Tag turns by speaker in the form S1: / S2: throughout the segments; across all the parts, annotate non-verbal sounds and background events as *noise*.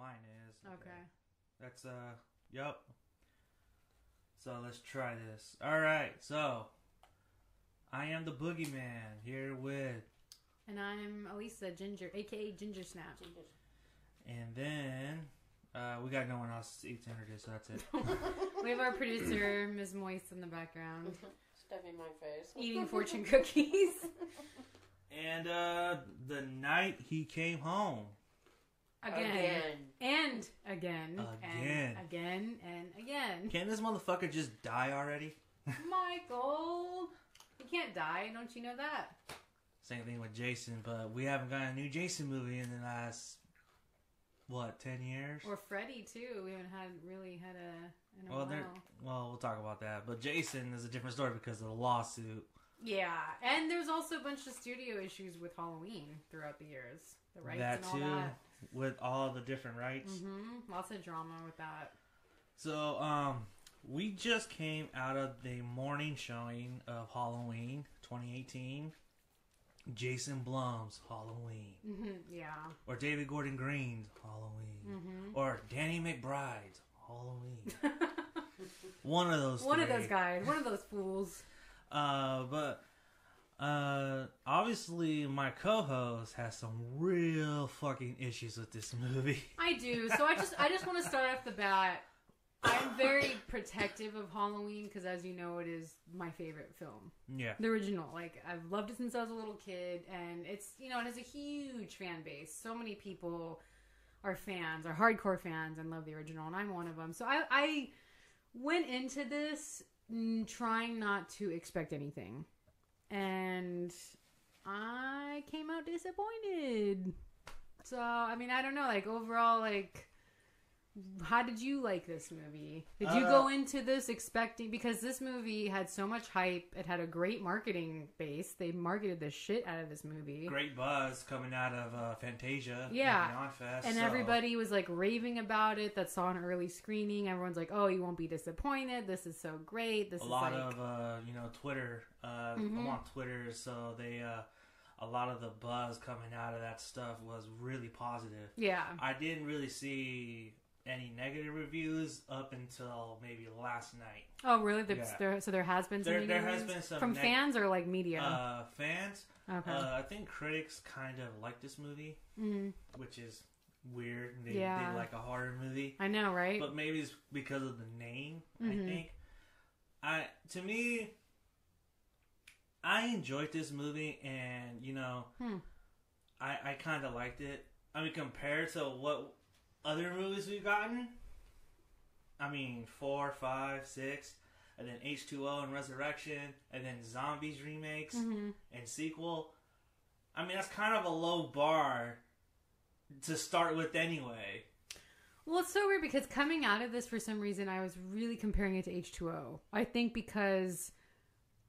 S1: mine is.
S2: Okay.
S1: That's uh, yep. So let's try this. All right. So I am the boogeyman here with,
S2: And I'm Elysa Ginger, aka Ginger Snap.
S1: and then uh, we got no one else to introduce, so that's it. *laughs*
S2: we have our producer, Ms. Moist, in the background,
S3: Stuffing my face.
S2: eating fortune cookies.
S1: And uh, the night he came home.
S2: Again. And again.
S1: Again.
S2: And again and again.
S1: Can this motherfucker just die already?
S2: Michael! He can't die, don't you know that?
S1: Same thing with Jason, but we haven't got a new Jason movie in the last what ten years.
S2: Or Freddy, too. We haven't had really had a. In a
S1: Well,
S2: while.
S1: well, we'll talk about that. But Jason is a different story because of the lawsuit.
S2: Yeah, and there's also a bunch of studio issues with Halloween throughout the years. The rights
S1: that
S2: and all
S1: too,
S2: that.
S1: With all the different rights.
S2: hmm Lots of drama with that.
S1: So, um, we just came out of the morning showing of Halloween 2018. Jason Blum's Halloween,
S2: hmm Yeah.
S1: or David Gordon Green's Halloween,
S2: hmm
S1: or Danny McBride's Halloween. *laughs* One of those.
S2: one of those guys. One of those fools.
S1: Uh, but uh, obviously my co-host has some real fucking issues with this movie. *laughs*
S2: I do. So I just I just want to start off the bat. I'm very protective of Halloween because, as you know, it is my favorite film.
S1: yeah,
S2: The original. Like I've loved it since I was a little kid, and it's you know it has a huge fan base. So many people are fans, are hardcore fans, and love the original, and I'm one of them. So I, I went into this trying not to expect anything, and I came out disappointed. So I mean, I don't know. Like overall, like. How did you like this movie? Did you
S1: Uh,
S2: go into this expecting because this movie had so much hype, it had a great marketing base. They marketed the shit out of this movie.
S1: great buzz coming out of uh, Fantasia.
S2: Yeah.
S1: Beyond Fest,
S2: And
S1: so-
S2: everybody was like raving about it that saw an early screening. Everyone's like, "Oh, you won't be disappointed. This is so great. This
S1: a
S2: is
S1: lot
S2: like
S1: of uh, you know Twitter. Uh,
S2: Mhm.
S1: I'm on Twitter, so they uh, a lot of the buzz coming out of that stuff was really positive.
S2: yeah.
S1: I didn't really see any negative reviews up until maybe last night.
S2: Oh, really?
S1: Yeah.
S2: there, so there has been some
S1: There- there has been some
S2: from
S1: neg-
S2: fans or like media.
S1: Uh, fans,
S2: okay.
S1: uh, I think critics kind of like this movie,
S2: Mhm.
S1: which is weird. They,
S2: Yeah.
S1: they like a horror movie.
S2: I know, right?
S1: but maybe it's because of the name. I
S2: Mhm.
S1: think. I to me, I enjoyed this movie, and you know,
S2: Hmm.
S1: I I kind of liked it. I mean, compared to what other movies we've gotten, I mean, four, five, six, and then H two O and Resurrection, and then Zombies remakes
S2: Mhm.
S1: and sequel. I mean, that's kind of a low bar to start with, anyway.
S2: Well, it's so weird because coming out of this, for some reason, I was really comparing it to H2O. I think because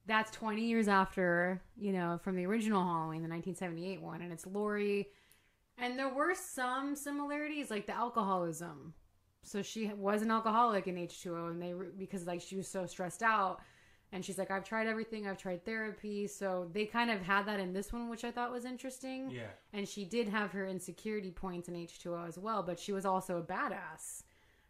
S2: that's 20 years after, you know, from the original Halloween, the 1978 one, and it's Laurie. And there were some similarities, like the alcoholism. So she was an alcoholic in H2O, and they, because like she was so stressed out. And she's like, I've tried everything, I've tried therapy. So they kind of had that in this one, which I thought was interesting
S1: Yeah.
S2: and she did have her insecurity points in H2O as well, but she was also a badass.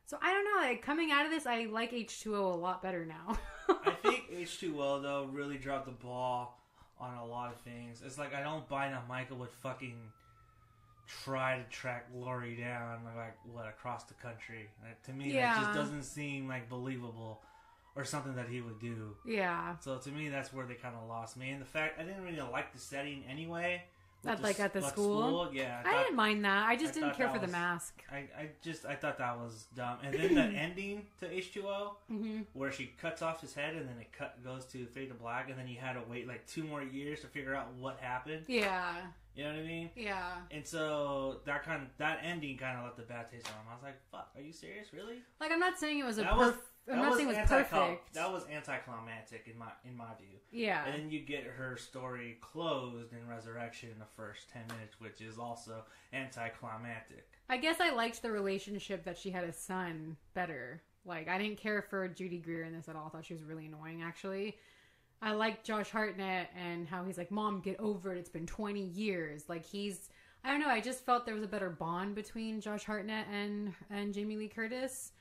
S2: So I don't know, like coming out of this, I like H2O a lot better now. *laughs*
S1: I think *laughs* H2O though really dropped the ball on a lot of things. It's like I don't buy that Michael would fucking try to track Laurie down like what across the country. Like, to me, that just doesn't seem like believable or something that he would do.
S2: yeah,
S1: So to me, that's where they kind of lost me. And the fact I didn't really like the setting anyway. with
S2: At, like, at the
S1: like,
S2: school?
S1: yeah.
S2: I,
S1: thought-
S2: didn't mind that. I just
S1: I
S2: didn't care
S1: that
S2: for the mask.
S1: I, I just I thought that was dumb. And then the *clears throat* ending to H2O
S2: hmm
S1: where she cuts off his head and then it cut goes to fade to black and then you had to wait like two more years to figure out what happened.
S2: Yeah,
S1: You know what I mean?
S2: yeah.
S1: And so that kind of that ending kind of left a bad taste in my mouth. I was like, "Fuck, are you serious? Really?"
S2: Like I'm not saying it was a
S1: That was-
S2: perfect. I'm not saying it was perfect.
S1: That was anticlimactic in my in my view.
S2: yeah,
S1: And then you get her story closed in Resurrection in the first ten minutes, which is also anticlimactic.
S2: I guess I liked the relationship that she had a son better. Like I didn't care for Judy Greer in this at all. I thought she was really annoying actually. I like Josh Hartnett and how he's like, "Mom, get over it. It's been 20 years." Like he's I don't know. I just felt there was a better bond between Josh Hartnett and and Jamie Lee Curtis,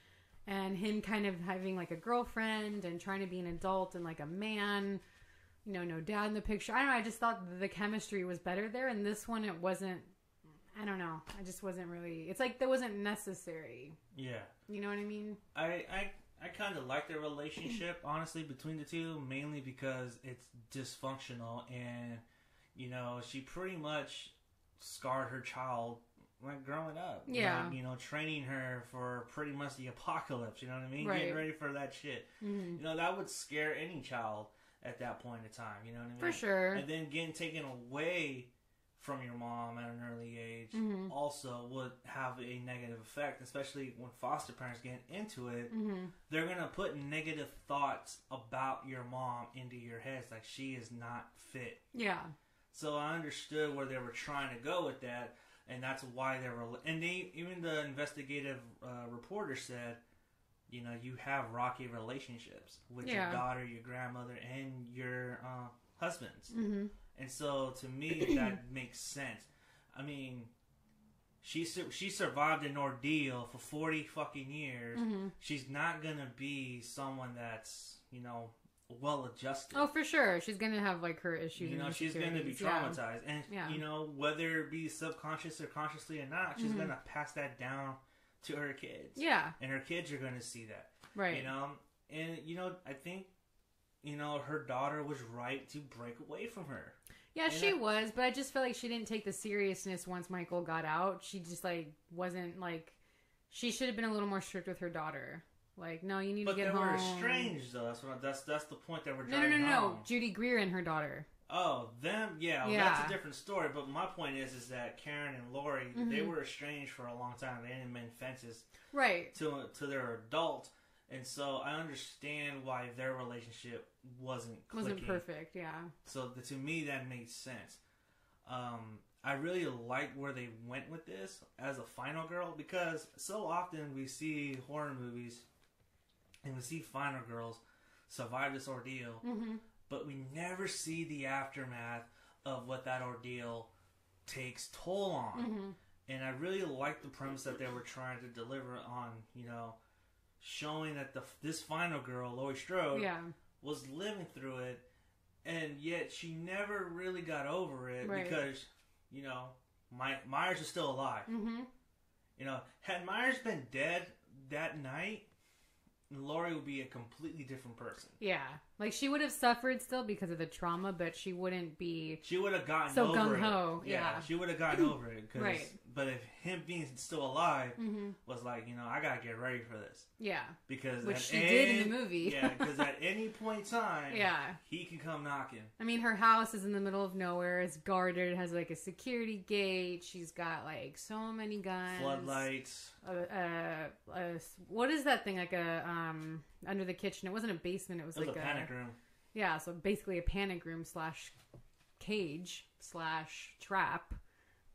S2: and him kind of having like a girlfriend and trying to be an adult and like a man. You know, no dad in the picture. I don't know. I just thought the chemistry was better there, and this one it wasn't. I don't know. I just wasn't really. It's like that wasn't necessary.
S1: Yeah.
S2: You know what I mean?
S1: I I, I kind of like the relationship *clears throat* honestly between the two, mainly because it's dysfunctional and you know she pretty much scarred her child like growing up.
S2: Yeah.
S1: Like, you know, training her for pretty much the apocalypse. You know what I mean?
S2: Right.
S1: Getting ready for that shit.
S2: hmm
S1: You know that would scare any child at that point in time. You know what I mean?
S2: For sure.
S1: And then getting taken away from your mom at an early age
S2: Mhm.
S1: also would have a negative effect, especially when foster parents get into it.
S2: hmm
S1: They're gonna put negative thoughts about your mom into your heads, like she is not fit.
S2: Yeah.
S1: So I understood where they were trying to go with that, and that's why they were. And they even the investigative uh, reporter said, you know, you have rocky relationships with
S2: Yeah.
S1: your daughter, your grandmother, and your uh, husbands.
S2: hmm
S1: And so to me, *clears throat* that makes sense. I mean, she su- she survived an ordeal for forty fucking years.
S2: hmm
S1: She's not gonna be someone that's you know well adjusted.
S2: Oh, for sure. She's gonna have like her issues.
S1: you know, she's gonna be
S2: insecurities. Yeah.
S1: traumatized, and
S2: Yeah.
S1: you know whether it be subconscious or consciously or not, she's
S2: Mhm.
S1: gonna pass that down to her kids.
S2: Yeah.
S1: and her kids are gonna see that.
S2: Right.
S1: You know, and you know, I think. You know, her daughter was right to break away from her.
S2: Yeah,
S1: And
S2: she
S1: that-
S2: was, but I just felt like she didn't take the seriousness once Michael got out. She just like wasn't like she should have been a little more strict with her daughter. Like, no, you need to get home.
S1: But they were estranged, though. That's what. That's that's the point that we're
S2: No, no,
S1: driving
S2: no, no.
S1: home.
S2: Judy Greer and her daughter.
S1: Oh, them, yeah, well,
S2: Yeah.
S1: that's a different story. But my point is, is that Karen and Laurie, they
S2: Mhm.
S1: were estranged for a long time. They didn't mend fences
S2: Right.
S1: to to their adult, and so I understand why their relationship wasn't clicking.
S2: Wasn't perfect. Yeah.
S1: So the, to me, that made sense. Um, I really like where they went with this as a final girl because so often we see horror movies and we see final girls survive this ordeal,
S2: Mm-hmm.
S1: but we never see the aftermath of what that ordeal takes toll on.
S2: Mm-hmm.
S1: And I really like the premise that they were trying to deliver on, you know, showing that the this final girl, Laurie Strode,
S2: Yeah.
S1: was living through it, and yet she never really got over it
S2: Right.
S1: because, you know, My, Myers is still alive.
S2: Mm-hmm.
S1: You know, had Myers been dead that night, Laurie would be a completely different person.
S2: Yeah. Like she would have suffered still because of the trauma, but she wouldn't be.
S1: She would have gotten
S2: So
S1: over
S2: gung-ho,
S1: it.
S2: yeah.
S1: she would have gotten over it. 'cause-
S2: Right.
S1: But if him being still alive
S2: Mm-hmm.
S1: was like, you know, I gotta get ready for this
S2: Yeah.
S1: because
S2: Which she did in the movie.
S1: yeah, because at *laughs* any point in time,
S2: Yeah.
S1: he can come knocking.
S2: I mean, her house is in the middle of nowhere. It's guarded. It has like a security gate. She's got like so many guns.
S1: Floodlights.
S2: Uh, uh, uh, what is that thing? Like a um under the kitchen. It wasn't a basement. It was
S1: It was
S2: like
S1: a panic room.
S2: Yeah, so basically a panic room slash cage slash trap.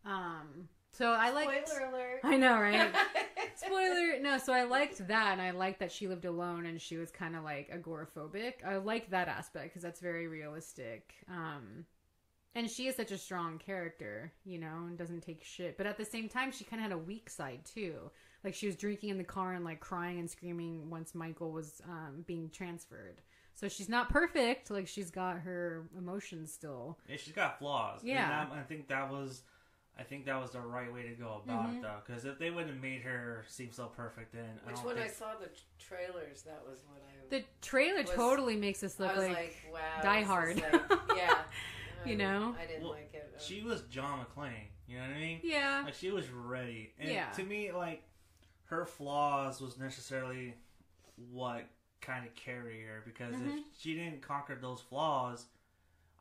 S2: Um, so I like.
S3: Spoiler alert.
S2: I know, right? *laughs* Spoiler. No, so I liked that, and I liked that she lived alone and she was kind of like agoraphobic. I like that aspect because that's very realistic. Um, and she is such a strong character, you know, and doesn't take shit. But at the same time, she kind of had a weak side too. Like she was drinking in the car and like crying and screaming once Michael was um, being transferred. So she's not perfect. Like she's got her emotions still.
S1: Yeah, she's got flaws. And
S2: Yeah.
S1: that- I think that was, I think that was the right way to go about
S2: Mhm.
S1: it though. Because if they wouldn't have made her seem so perfect, then I
S3: Which
S1: don't
S3: when I saw the trailers, that was what I.
S2: The trailer
S3: Was-
S2: totally makes us look
S3: I was
S2: like,
S3: like, wow.
S2: Die Hard.
S3: like- yeah. *laughs*
S2: You
S3: I-
S2: know?
S3: I didn't
S1: Well,
S3: like it. Um,
S1: she was John McClane. You know what I mean?
S2: yeah,
S1: Like she was ready. And
S2: Yeah.
S1: to me, like her flaws was necessarily what kind of carry her because
S2: Mhm.
S1: if she didn't conquer those flaws,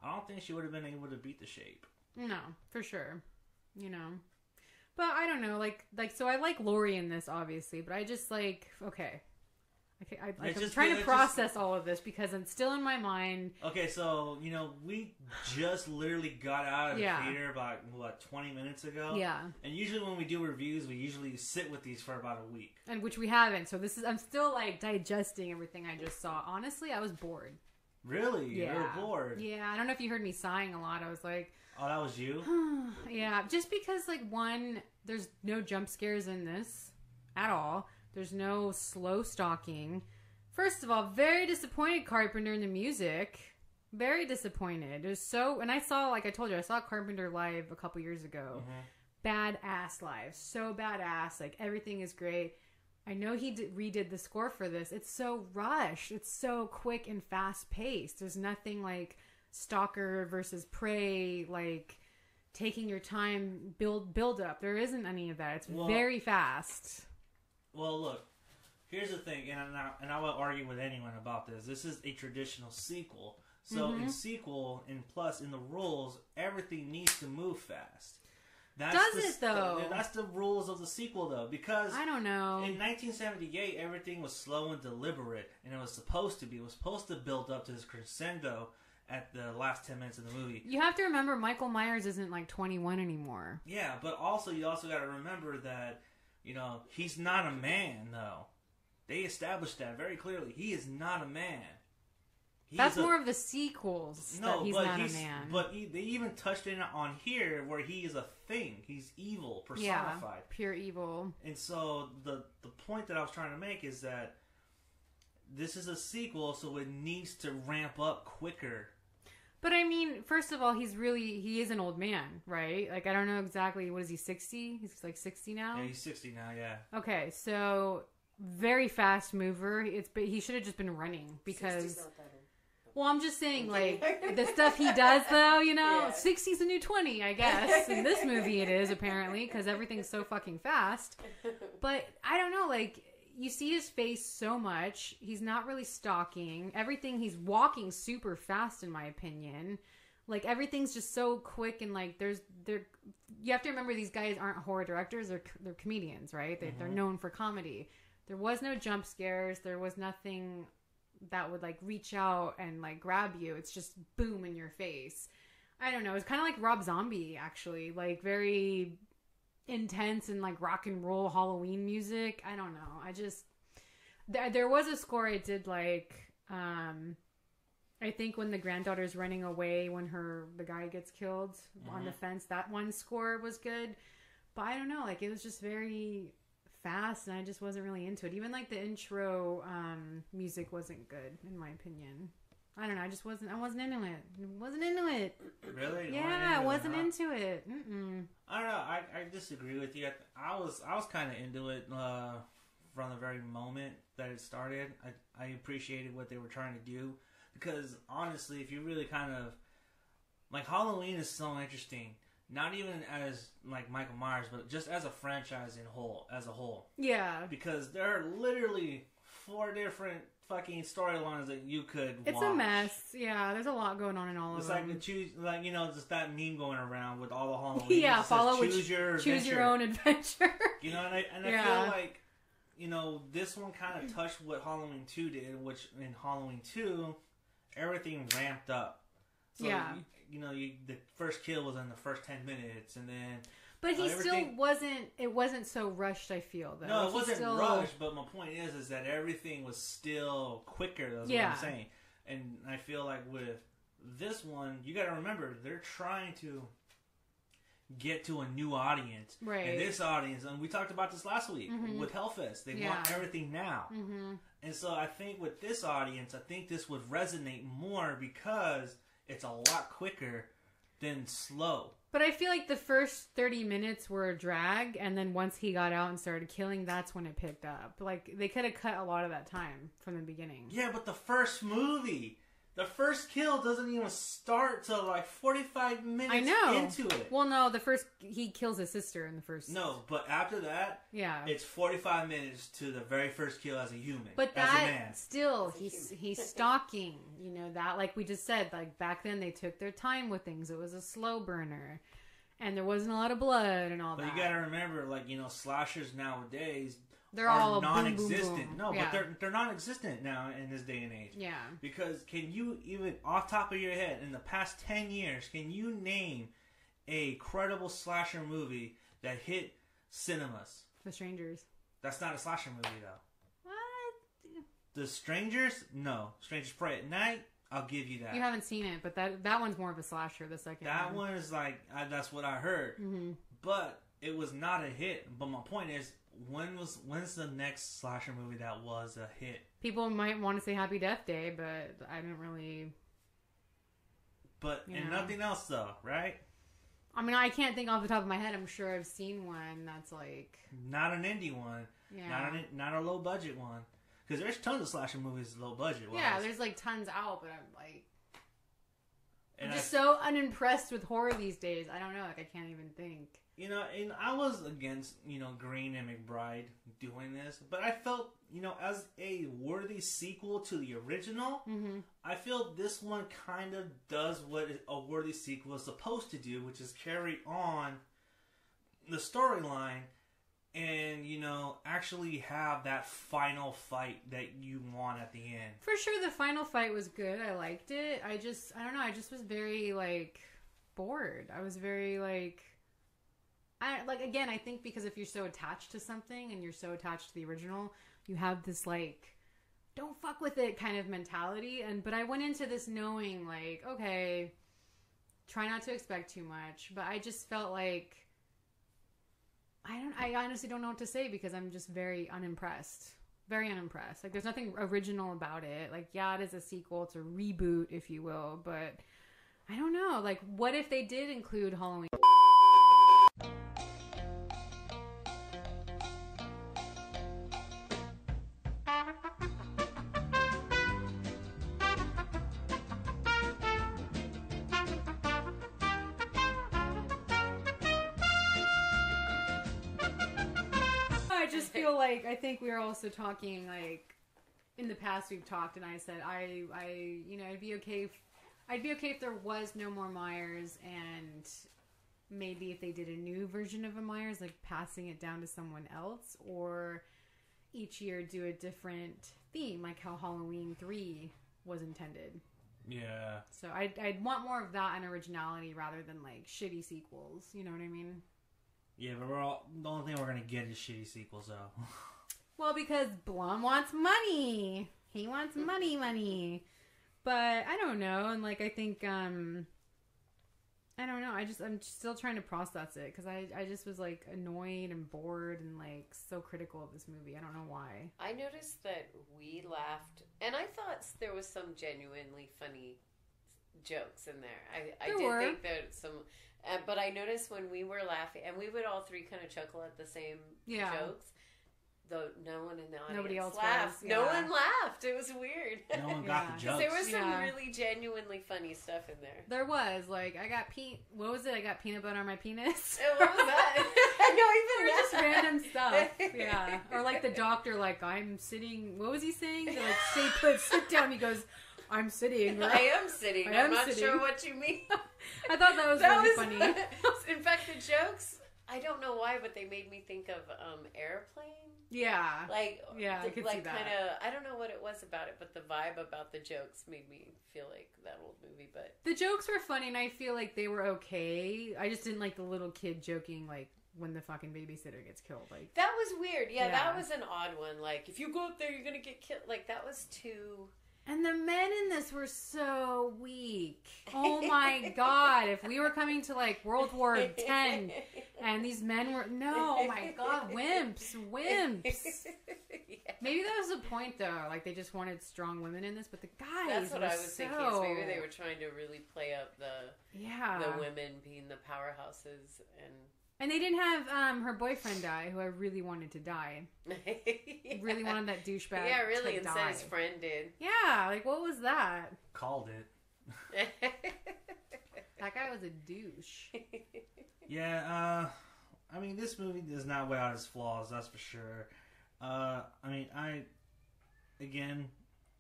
S1: I don't think she would have been able to beat the shape.
S2: no, for sure. You know, but I don't know. Like, like so, I like Laurie in this, obviously, but I just like okay. Okay, I, like, I'm
S1: just
S2: trying to
S1: it just-
S2: process all of this because it's still in my mind.
S1: Okay, so you know we just literally got out of the theater about what twenty minutes ago.
S2: Yeah,
S1: And usually when we do reviews, we usually sit with these for about a week.
S2: and which we haven't. So this is I'm still like digesting everything I just saw. Honestly, I was bored.
S1: Really?
S2: Yeah.
S1: You're bored.
S2: Yeah, I don't know if you heard me sighing a lot. I was like,
S1: Oh, that was you. *sighs*
S2: yeah, just because like one, there's no jump scares in this at all. There's no slow stalking. First of all, very disappointed Carpenter in the music. Very disappointed. It was so, and I saw, like I told you, I saw Carpenter live a couple years ago. Mm-hmm. Badass live, so badass. Like everything is great. I know he did, redid the score for this. It's so rushed. It's so quick and fast paced. There's nothing like stalker versus prey, like taking your time build build up. There isn't any of that. It's
S1: Well-
S2: very fast.
S1: Well, look. Here's the thing, and I, and I won't argue with anyone about this. This is a traditional sequel. So
S2: Mm-hmm.
S1: in sequel, and plus in the rules, everything needs to move fast. That's
S2: Does
S1: the,
S2: it, though?
S1: That's the rules of the sequel, though, because
S2: I don't know.
S1: In 1978, everything was slow and deliberate, and it was supposed to be. It was supposed to build up to this crescendo at the last 10 minutes of the movie.
S2: You have to remember Michael Myers isn't like 21 anymore.
S1: Yeah, but also, you also got to remember that, you know, he's not a man, though. They established that very clearly. He is not a man. He
S2: That's
S1: a-
S2: more of the sequels
S1: no,
S2: that he's
S1: but
S2: not
S1: he's,
S2: a man.
S1: But he, they even touched in on here where he is a thing. He's evil, personified, yeah,
S2: pure evil.
S1: And so the the point that I was trying to make is that this is a sequel, so it needs to ramp up quicker.
S2: But I mean, first of all, he's really he is an old man, right? Like I don't know exactly what is he 60? He's like 60 now.
S1: Yeah, he's sixty now. Yeah,
S2: Okay, so very fast mover. It's but he should have just been running because
S3: not that old.
S2: well, I'm just saying like the stuff he does *laughs* though, you know,
S3: Yeah.
S2: 60's a new 20, I guess. In this movie it is apparently because everything's so fucking fast. *laughs* But I don't know, like you see his face so much. He's not really stalking. Everything he's walking super fast in my opinion. Like everything's just so quick and like there's there you have to remember these guys aren't horror directors, they're they're comedians, right? They, They're mm-hmm. known for comedy. There was no jump scares. There was nothing that would like reach out and like grab you. It's just boom in your face. I don't know. It's kind of like Rob Zombie actually, like very intense and like rock and roll Halloween music. I don't know. I just there, there was a score I did like um I think when the granddaughter's running away when her the guy gets killed on the fence that one score was good. But I don't know, like it was just very fast and I just wasn't really into it. Even like the intro um music wasn't good in my opinion. I don't know. I just wasn't. I wasn't into it. Wasn't into it.
S1: really.
S2: Yeah, I wasn't
S1: huh?
S2: into it. Mm-mm.
S1: I don't know. I, I disagree with you. I, I was I was kind of into it uh, from the very moment that it started. I I appreciated what they were trying to do because honestly, if you really kind of like Halloween is so interesting. Not even as like Michael Myers, but just as a franchise in whole as a whole.
S2: Yeah,
S1: Because there are literally four different fucking storylines that you could.
S2: it's
S1: watch.
S2: a mess. Yeah, there's a lot going on in all of it.
S1: It's
S2: of
S1: like
S2: them.
S1: the choose, like you know, just that meme going around with all the Halloween. *laughs*
S2: yeah,
S1: says,
S2: follow which
S1: choose your
S2: choose your own adventure. *laughs*
S1: You know, and I and I
S2: Yeah.
S1: feel like you know this one kind of touched what Halloween two did, which in Halloween two, everything ramped up. So,
S2: Yeah.
S1: You, you know, you the first kill was in the first ten minutes, and then
S2: but he
S1: Uh,
S2: still wasn't. It wasn't so rushed. I feel though.
S1: no,
S2: Like,
S1: it wasn't
S2: still-
S1: rushed. But my point is, is that everything was still quicker. That's what I'm saying. And I feel like with this one, you got to remember they're trying to get to a new audience.
S2: Right.
S1: And this audience, and we talked about this last week
S2: Mhm.
S1: with Hellfest. They
S2: Yeah.
S1: want everything now.
S2: Mhm.
S1: And so I think with this audience, I think this would resonate more because it's a lot quicker than slow.
S2: But I feel like the first 30 minutes were a drag, and then once he got out and started killing, that's when it picked up. Like, they could have cut a lot of that time from the beginning.
S1: Yeah, but the first movie, the first kill doesn't even start till like 45 minutes
S2: I know.
S1: into it.
S2: Well, no, the first, he kills his sister in the first.
S1: No, but after that,
S2: Yeah.
S1: it's 45 minutes to the very first kill as a human.
S2: But
S1: as a
S2: that
S1: man.
S2: still, he's he's *laughs* stalking. You know that, like we just said, like back then they took their time with things. It was a slow burner, and there wasn't a lot of blood and all
S1: But
S2: that.
S1: you gotta remember, like, you know, slashers nowadays
S2: They're
S1: are
S2: all boom, boom,
S1: non-existent.
S2: boom.
S1: No,
S2: yeah.
S1: but they're they're non-existent now in this day and age.
S2: yeah.
S1: Because can you even off top of your head in the past ten years, can you name a credible slasher movie that hit cinemas?
S2: The strangers.
S1: That's not a slasher movie though.
S2: What?
S1: The Strangers? No. Strangers Prey at Night? I'll give you that.
S2: You haven't seen it, but that that one's more of a slasher. The second
S1: that one is like I, that's what I heard,
S2: hmm
S1: but it was not a hit. But my point is, when was when's the next slasher movie that was a hit?
S2: People might want to say Happy Death Day, but I don't really.
S1: But and nothing else though, right?
S2: I mean, I can't think off the top of my head. I'm sure I've seen one that's like,
S1: Not an indie one,
S2: yeah,
S1: not an, not a low budget one. Because there's tons of slasher movies low budget.
S2: yeah. There's like tons out, but I'm like,
S1: and
S2: I'm
S1: I,
S2: just so unimpressed with horror these days. I don't know. Like, I can't even think.
S1: You know, and I was against you know Green and McBride doing this, but I felt you know as a worthy sequel to the original,
S2: hmm
S1: I feel this one kind of does what a worthy sequel is supposed to do, which is carry on the storyline and, you know, actually have that final fight that you want at the end.
S2: For sure, the final fight was good. I liked it. I just, I don't know. I just was very like bored. I was very like, I like again. I think because if you're so attached to something and you're so attached to the original, you have this like, don't fuck with it kind of mentality. And but I went into this knowing like, okay, try not to expect too much. But I just felt like. I don't. I honestly don't know what to say because I'm just very unimpressed very unimpressed. Like, there's nothing original about it. Like, yeah, it is a sequel, it's a reboot, if you will, but I don't know. Like, what if they did include Halloween? I think we were also talking like in the past we've talked and I said I I you know I'd be okay if I'd be okay if there was no more Myers and maybe if they did a new version of a Myers like passing it down to someone else or each year do a different theme like how Halloween 3 was intended.
S1: Yeah.
S2: So I'd, I'd want more of that and originality rather than like shitty sequels. You know what I mean?
S1: Yeah, but we're all, the only thing we're going to get is shitty sequels, though. *laughs*
S2: Well, because Blum wants money. He wants money, money. But I don't know, and like I think, um, I don't know. I just I'm still trying to process it because I I just was like annoyed and bored and like so critical of this movie. I don't know why.
S3: I noticed that we laughed, and I thought there was some genuinely funny jokes in there. I, I
S2: There
S3: did
S2: were.
S3: think that some, uh, but I noticed when we were laughing, and we would all three kind of chuckle at the same
S2: Yeah.
S3: jokes. Though no one in the audience
S2: Nobody else
S3: laughed.
S2: was,
S3: No
S2: yeah.
S3: one laughed. It was weird.
S1: No one got
S2: Yeah.
S1: the
S3: 'Cause
S1: jokes.
S3: there was some
S2: Yeah.
S3: really genuinely funny stuff in there.
S2: There was like I got pe what was it? I got peanut butter on my penis.
S3: Uh, What was that? *laughs* no, even
S2: Or just random stuff. Yeah. Or like the *laughs* doctor, like I'm sitting. What was he saying? They're like stay put, sit down. He goes, I'm sitting.
S3: I am sitting.
S2: I
S3: I'm
S2: am
S3: not
S2: sitting.
S3: sure what you mean. *laughs*
S2: I thought that was
S3: that
S2: really
S3: was
S2: funny.
S3: In fact, the jokes. I don't know why, but they made me think of um, airplane.
S2: Yeah.
S3: Like
S2: Yeah, I
S3: the-
S2: could
S3: like kind of. I don't know what it was about it, but the vibe about the jokes made me feel like that old movie. But
S2: The jokes were funny, and I feel like they were okay. I just didn't like the little kid joking, like when the fucking babysitter gets killed. Like,
S3: that was weird. Yeah,
S2: Yeah.
S3: that was an odd one. Like if you go up there, you're gonna get killed. Like that was too.
S2: And the men in this were so weak. Oh my god! If we were coming to like World War Ten, and these men were no, oh my god, wimps, wimps.
S3: yeah.
S2: Maybe that was the point though. Like they just wanted strong women in this, but the guys.
S3: That's what I was
S2: so...
S3: thinking. Is maybe they were trying to really play up the
S2: Yeah.
S3: the women being the powerhouses and
S2: And they didn't have um her boyfriend die, who I really wanted to die. *laughs* Really wanted that douchebag.
S3: Yeah, really.
S2: to
S3: Instead,
S2: die.
S3: his friend did.
S2: Yeah, like what was that?
S1: Called it. *laughs*
S2: That guy was a douche.
S1: Yeah, uh, I mean, this movie does not weigh out its flaws, that's for sure. Uh, I mean, I, again,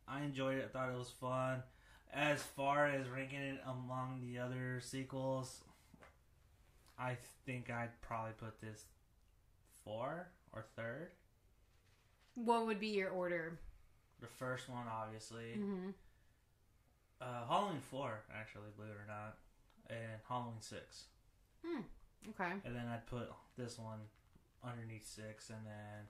S1: I enjoyed it. I thought it was fun. As far as ranking it among the other sequels, I think I'd probably put this four or third.
S2: What would be your order?
S1: The first one, obviously.
S2: hmm
S1: Uh, Halloween 4, actually, believe it or not. And Halloween 6. Hmm.
S2: Okay.
S1: And then I'd put this one underneath six, and then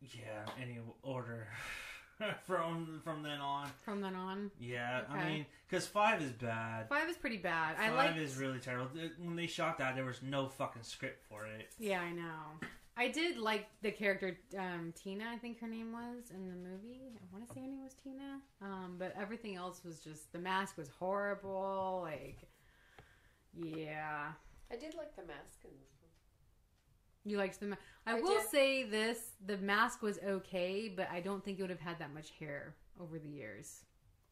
S1: yeah, any order. *laughs* *laughs* from from then on.
S2: from then on.
S1: Yeah, I mean, because five is bad.
S2: Five is pretty bad. I
S1: Five
S2: like.
S1: is really terrible. When they shot that, there was no fucking script for it.
S2: Yeah, I know. I did like the character um, Tina. I think her name was in the movie. I want to say her name was Tina. Um, but everything else was just the mask was horrible. Like, yeah.
S3: I did like the mask in this one.
S2: You liked the mask. I,
S3: I
S2: will
S3: did.
S2: say this: the mask was okay, but I don't think it would have had that much hair over the years.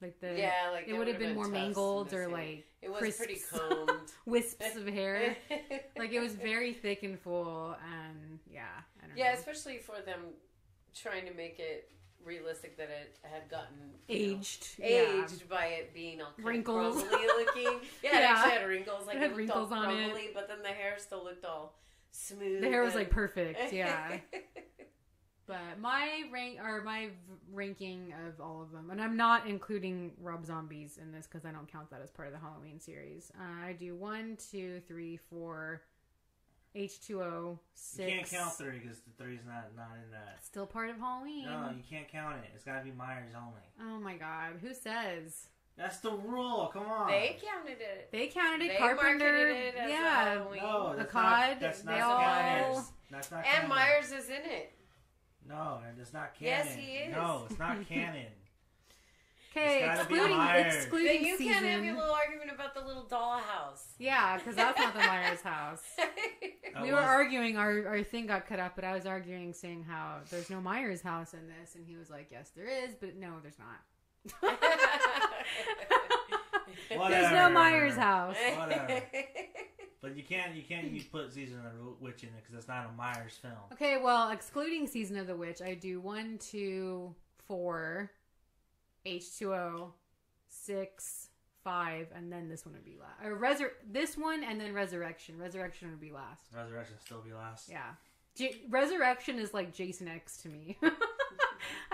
S2: Like the
S3: yeah, like
S2: it would have been more mangled or like
S3: it was
S2: crisps.
S3: pretty *laughs* combed.
S2: wisps of hair. *laughs* like it was very thick and full, and yeah, I don't
S3: yeah,
S2: know.
S3: especially for them trying to make it realistic that it had gotten you know,
S2: aged, yeah.
S3: aged by it being all
S2: Wrinkles.
S3: looking. *laughs* Yeah, it actually had wrinkles. Like
S2: It
S3: it,
S2: had
S3: looked
S2: wrinkles
S3: all
S2: on it.
S3: but then the hair still looked all smooth.
S2: The hair was like perfect, *laughs* yeah. But my rank or my ranking of all of them, and I'm not including Rob Zombies in this because I don't count that as part of the Halloween series. Uh, I do one, two, three, four, H2O, six.
S1: You can't count three because the three's not not in that.
S2: Still part of Halloween.
S1: No, you can't count it. It's got to be Myers only.
S2: Oh my God, who says
S1: That's the rule. Come on.
S3: they counted it.
S2: they counted it?
S3: They
S2: Carpenter,
S3: it as
S2: yeah.
S3: Halloween.
S1: no,
S2: The
S1: that's
S2: cod,
S1: not. That's
S2: they
S1: not
S2: all-
S1: canon. That's not
S3: and
S1: canon.
S3: Myers is in it.
S1: No, it's not canon.
S3: Yes, he is.
S1: No, it's not *laughs* canon.
S2: Okay,
S1: It's be
S2: excluding
S1: Myers.
S2: excluding
S3: Then you
S2: season.
S3: can't have your little argument about the little dollhouse.
S2: Yeah, because that's not the Myers house. *laughs* We were arguing. Our our thing got cut up, but I was arguing, saying how there's no Myers house in this, and he was like, "Yes, there is, but no, there's not." *laughs* *laughs* there's no Myers house.
S1: Whatever. *laughs* But you can't you can't use put season of the witch in it because it's not a Myers film.
S2: Okay, well, excluding season of the witch, I do one, two, four, H two O, six, five, and then this one would be last. Or resur- this one and then resurrection. Resurrection would be last.
S1: Resurrection still be last.
S2: Yeah. J- Resurrection is like Jason X to me. *laughs*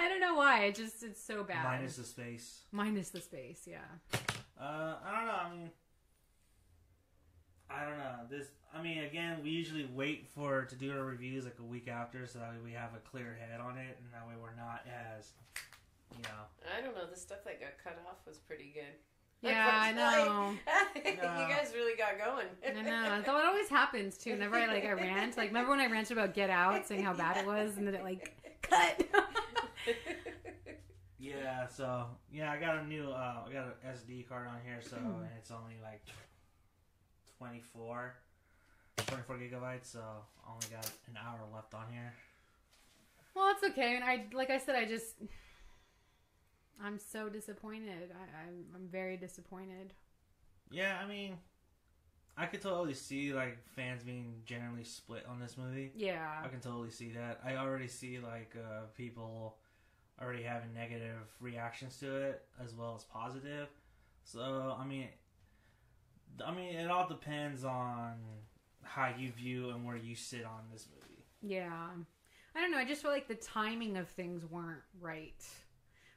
S2: I don't know why. It just it's so bad.
S1: Minus the space.
S2: Minus the space, yeah.
S1: Uh, I don't know. I mean, I don't know. This. I mean, again, we usually wait for to do our reviews like a week after, so that way we have a clear head on it, and that way we're not as, you know.
S3: I don't know. The stuff that got cut off was pretty good.
S2: Yeah, I know.
S1: No. *laughs*
S3: you guys really got going.
S2: I know. Though it always happens too. Whenever I like I rant, like remember when I ranted about Get Out, saying how bad it was, and then it like *laughs* cut. *laughs* *laughs*
S1: Yeah. So yeah, I got a new. Uh, I got an SD card on here, so and it's only like 24, 24 gigabytes. So I only got an hour left on here.
S2: well, it's okay. And I like I said, I just I'm so disappointed. I, I'm I'm very disappointed.
S1: Yeah, I mean, I could totally see like fans being generally split on this movie.
S2: Yeah.
S1: I can totally see that. I already see like uh, people already having negative reactions to it as well as positive. So I mean, I mean, it all depends on how you view and where you sit on this movie.
S2: Yeah. I don't know. I just feel like the timing of things weren't right.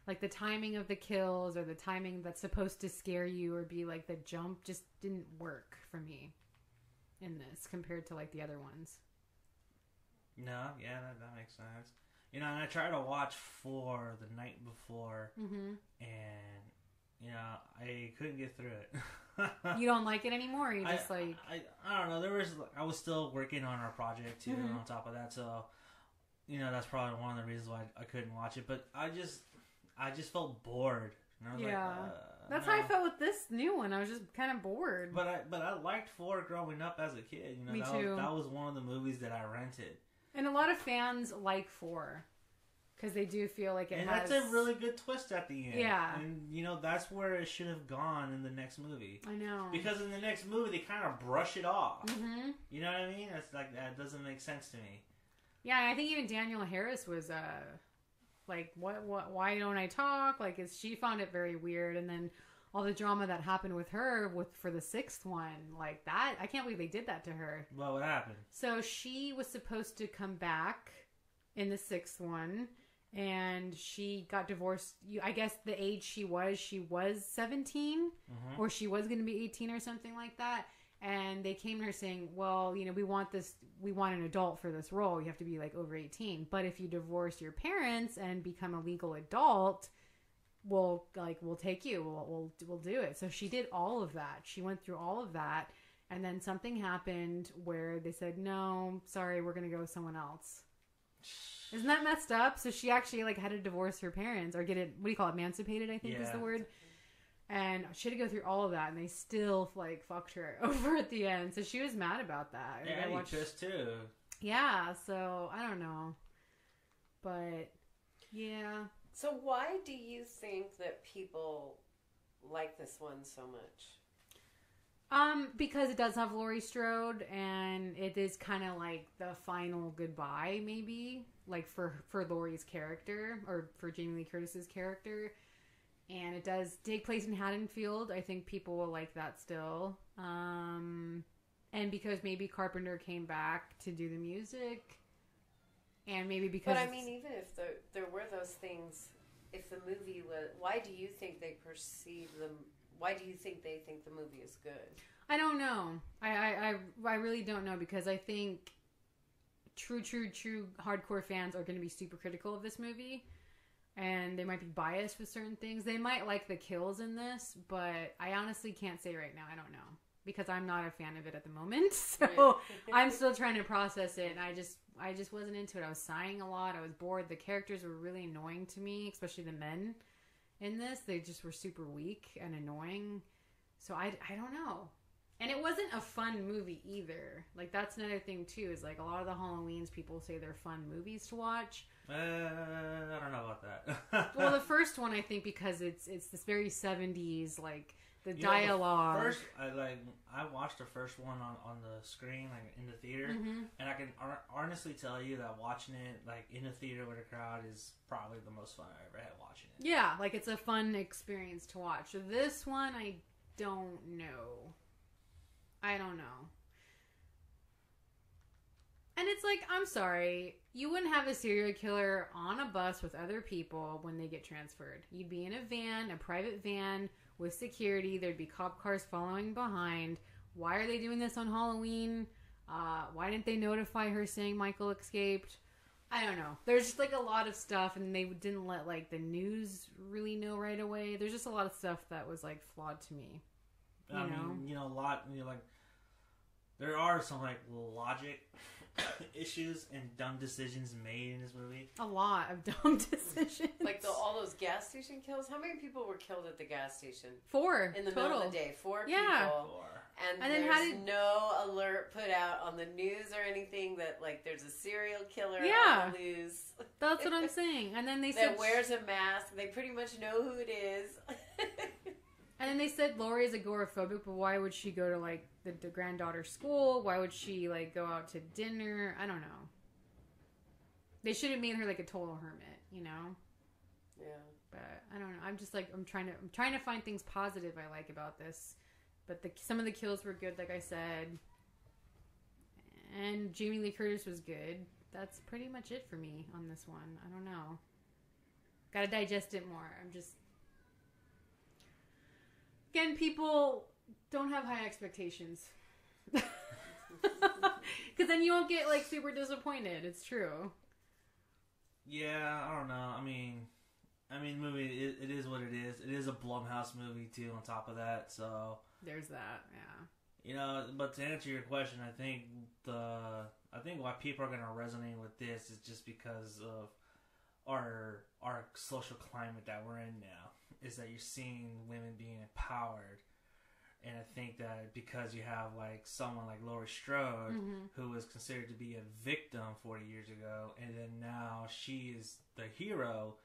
S2: Like the timing of the kills or the timing that's supposed to scare you or be like the jump just didn't work for me in this compared to like the other ones.
S1: No, yeah, that, that makes sense. You know, and I tried to watch four the night before,
S2: Mm-hmm.
S1: and you know, I couldn't get through it. *laughs*
S2: You don't like it anymore? You just
S1: I,
S2: like.
S1: I, I don't know. There was I was still working on our project too.
S2: Mhm.
S1: On top of that, so you know that's probably one of the reasons why I couldn't watch it. But I just I just felt bored. I
S2: Yeah.
S1: like, uh,
S2: That's
S1: no.
S2: how I felt with this new one. I was just kind of bored.
S1: But I but I liked four growing up as a kid. You know,
S2: Me
S1: that,
S2: too.
S1: Was, that was one of the movies that I rented,
S2: and a lot of fans like four because they do feel like it
S1: and
S2: has.
S1: that's a really good twist at the end.
S2: Yeah.
S1: and you know that's where it should have gone in the next movie.
S2: I know.
S1: Because in the next movie they kind of brush it off.
S2: hmm
S1: You know what I mean? It's like that doesn't make sense to me.
S2: Yeah, I think even Danielle Harris was uh like what what why don't I talk? Like is she found it very weird and then all the drama that happened with her with for the sixth one, like that I can't believe they did that to her.
S1: Well, what happened?
S2: So she was supposed to come back in the sixth one and she got divorced. You I guess the age she was, she was 17
S1: Mhm.
S2: or she was going to be 18 or something like that. and they came to her saying, "Well, you know, we want this, we want an adult for this role. You have to be like over 18. But if you divorce your parents and become a legal adult, we'll like we'll take you. We'll we'll we'll do it." So she did all of that. She went through all of that, and then something happened where they said, "No, sorry, we're gonna go with someone else." Isn't that messed up? So she actually like had to divorce her parents or get it. What do you call it? Emancipated, I think is the word. And she had to go through all of that, and they still like fucked her *laughs* over at the end. So she was mad about that.
S1: Yeah,
S2: I watched-
S1: Chris too.
S2: yeah. So I don't know, but yeah,
S3: So why do you think that people like this one so much?
S2: um, because it does have Laurie Strode, and it is kind of like the final goodbye, maybe like for for Laurie's character or for Jamie Lee Curtis's character. and it does take place in Haddonfield. I think people will like that still. Um, and because maybe Carpenter came back to do the music, and maybe because
S3: But I mean, even if there there were those things, if the movie was, why do you think they perceive them? Why do you think they think the movie is good?
S2: I don't know. I, I I I really don't know because I think true true true hardcore fans are going to be super critical of this movie. And they might be biased with certain things. They might like the kills in this, but I honestly can't say right now. I don't know because I'm not a fan of it at the moment. *laughs* So I'm still trying to process it, and I just I just wasn't into it. I was sighing a lot. I was bored. The characters were really annoying to me, especially the men in this. They just were super weak and annoying. So I I don't know. And it wasn't a fun movie either. Like that's another thing too. Is like a lot of the Halloweens people say they're fun movies to watch.
S1: Uh, I don't know about that. *laughs*
S2: Well, the first one I think because it's it's this very seventies like the
S1: You know, the
S2: dialogue.
S1: First, I like I watched the first one on, on the screen, like in the theater,
S2: Mhm.
S1: and I can hon- honestly tell you that watching it like in a theater with a crowd is probably the most fun I ever had watching it.
S2: Yeah, like it's a fun experience to watch. This one, I don't know. I don't know. And it's like, I'm sorry, you wouldn't have a serial killer on a bus with other people when they get transferred. You'd be in a van, a private van with security. There'd be cop cars following behind. Why are they doing this on Halloween? Uh, why didn't they notify her saying Michael escaped? I don't know. There's just like a lot of stuff, and they didn't let like the news really know right away. There's just a lot of stuff that was like flawed to me.
S1: I
S2: You
S1: mean, you know, a lot. You know, like there are some like logic *coughs* issues and dumb decisions made in this movie.
S2: A lot of dumb *laughs* decisions.
S3: Like the, all those gas station kills. How many people were killed at the gas station
S2: four
S3: in the
S2: total.
S3: middle of the day? Four
S2: Yeah.
S3: people.
S1: Or
S3: And,
S2: And then
S3: there's
S2: how did-
S3: no alert put out on the news or anything that like there's a serial killer
S2: Yeah.
S3: on the loose *laughs*
S2: That's what I'm saying. And then they
S3: that
S2: said,
S3: wears a mask. They pretty much know who it is. *laughs*
S2: and then they said Laurie is agoraphobic, but why would she go to like the, the granddaughter's school? Why would she like go out to dinner? I don't know. They should have made her like a total hermit, you know.
S3: yeah.
S2: but I don't know. I'm just like I'm trying to I'm trying to find things positive I like about this. But the some of the kills were good, like I said, and Jamie Lee Curtis was good. That's pretty much it for me on this one. I don't know. Got to digest it more. I'm just again, people don't have high expectations. *laughs* Because then you won't get like super disappointed. It's true.
S1: yeah, I don't know. I mean, I mean, the movie it, it is what it is. It is a Blumhouse movie too. On top of that, so
S2: There's that. Yeah.
S1: you know. But to answer your question, I think the I think why people are gonna resonate with this is just because of our our social climate that we're in now. Is that you're seeing women being empowered, and I think that because you have like someone like Laurie Strode.
S2: hmm
S1: who was considered to be a victim 40 years ago, and then now she is the hero,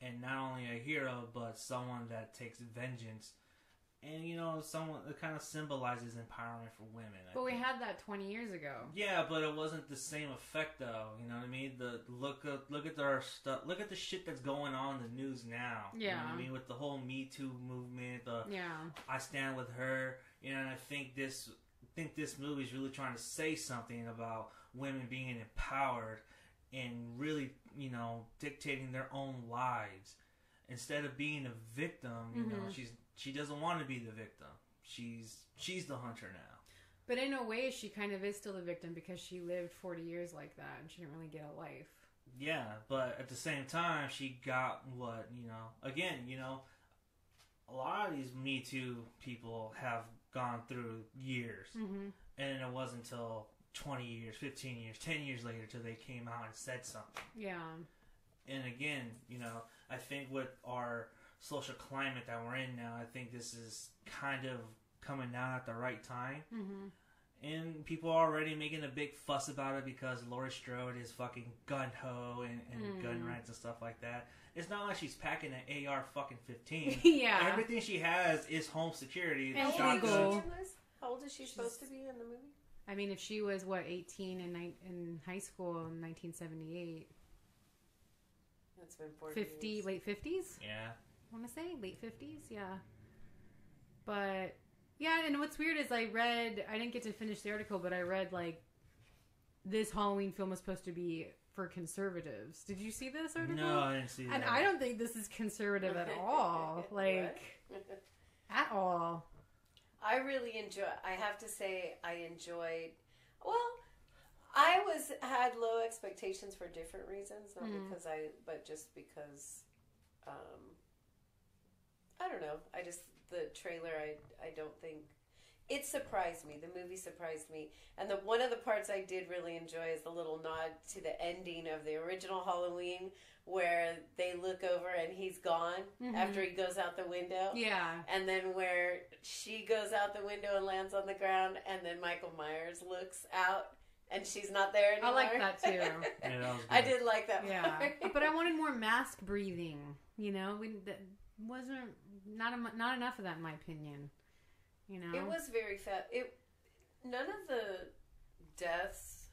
S1: and not only a hero, but someone that takes vengeance, and you know, someone that kind of symbolizes empowerment for women. I
S2: But we
S1: think.
S2: had that 20 years ago.
S1: Yeah, but it wasn't the same effect though. You know what I mean? The look at look at our stuff. Look at the shit that's going on in the news now. You know what
S2: Yeah.
S1: I mean with the whole Me Too movement, the
S2: Yeah.
S1: I stand with her. You know, and I think this think this movie is really trying to say something about women being empowered and really, you know, dictating their own lives instead of being a victim. You know,
S2: Mhm.
S1: she's she doesn't want to be the victim. She's she's the hunter now.
S2: But in a way, she kind of is still the victim because she lived 40 years like that and she didn't really get a life.
S1: Yeah, but at the same time, she got what you know. Again, you know, a lot of these Me Too people have gone through years,
S2: Mm-hmm.
S1: and it wasn't until twenty years, fifteen years, ten years later till they came out and said something.
S2: Yeah.
S1: And again, you know, I think with our social climate that we're in now, I think this is kind of coming down at the right time.
S2: Mm-hmm.
S1: And people are already making a big fuss about it because Laurie Strode is fucking gun ho and, and gun
S2: Mm.
S1: rights and stuff like that. It's not like she's packing an AR fucking 15. *laughs*
S2: yeah.
S1: Everything she has is home security.
S2: And
S3: How old is she
S2: legal.
S3: How old is she
S2: She's-
S3: supposed to be in the movie?
S2: I mean, if she was, what, 18 in, in high school in 1978,
S3: That's been 40
S2: 50,
S3: years.
S2: late 50s?
S1: Yeah.
S2: I want to say late 50s, yeah. But yeah, and what's weird is I read I didn't get to finish the article, but I read like this Halloween film was supposed to be for conservatives. Did you see this article?
S1: No, I didn't see that.
S2: And I don't think this is conservative at all. *laughs* Like at all.
S3: I really enjoy. I have to say, I enjoyed. Well, I was had low expectations for different reasons, not
S2: Mhm.
S3: because I, but just because. Um, I don't know. I just the trailer. I I don't think it surprised me. The movie surprised me, and the one of the parts I did really enjoy is the little nod to the ending of the original Halloween, where they look over and he's gone
S2: Mhm.
S3: after he goes out the window.
S2: Yeah.
S3: And then where she goes out the window and lands on the ground, and then Michael Myers looks out, and she's not there anymore.
S2: I like that too. *laughs*
S1: Yeah, that was
S3: I did like that.
S2: Yeah.
S3: part.
S2: But I *laughs* wanted more mask breathing, you know? We that wasn't not em- not enough of that in my opinion. You know?
S3: it was very fat. It none of the deaths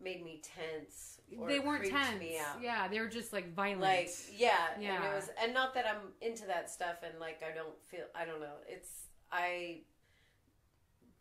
S3: made me tense. Or
S2: they weren't tense.
S3: Me out.
S2: Yeah, they were just like violent.
S3: Like yeah, and
S2: Yeah.
S3: it was, and not that I'm into that stuff, and like I don't feel, I don't know. It's I,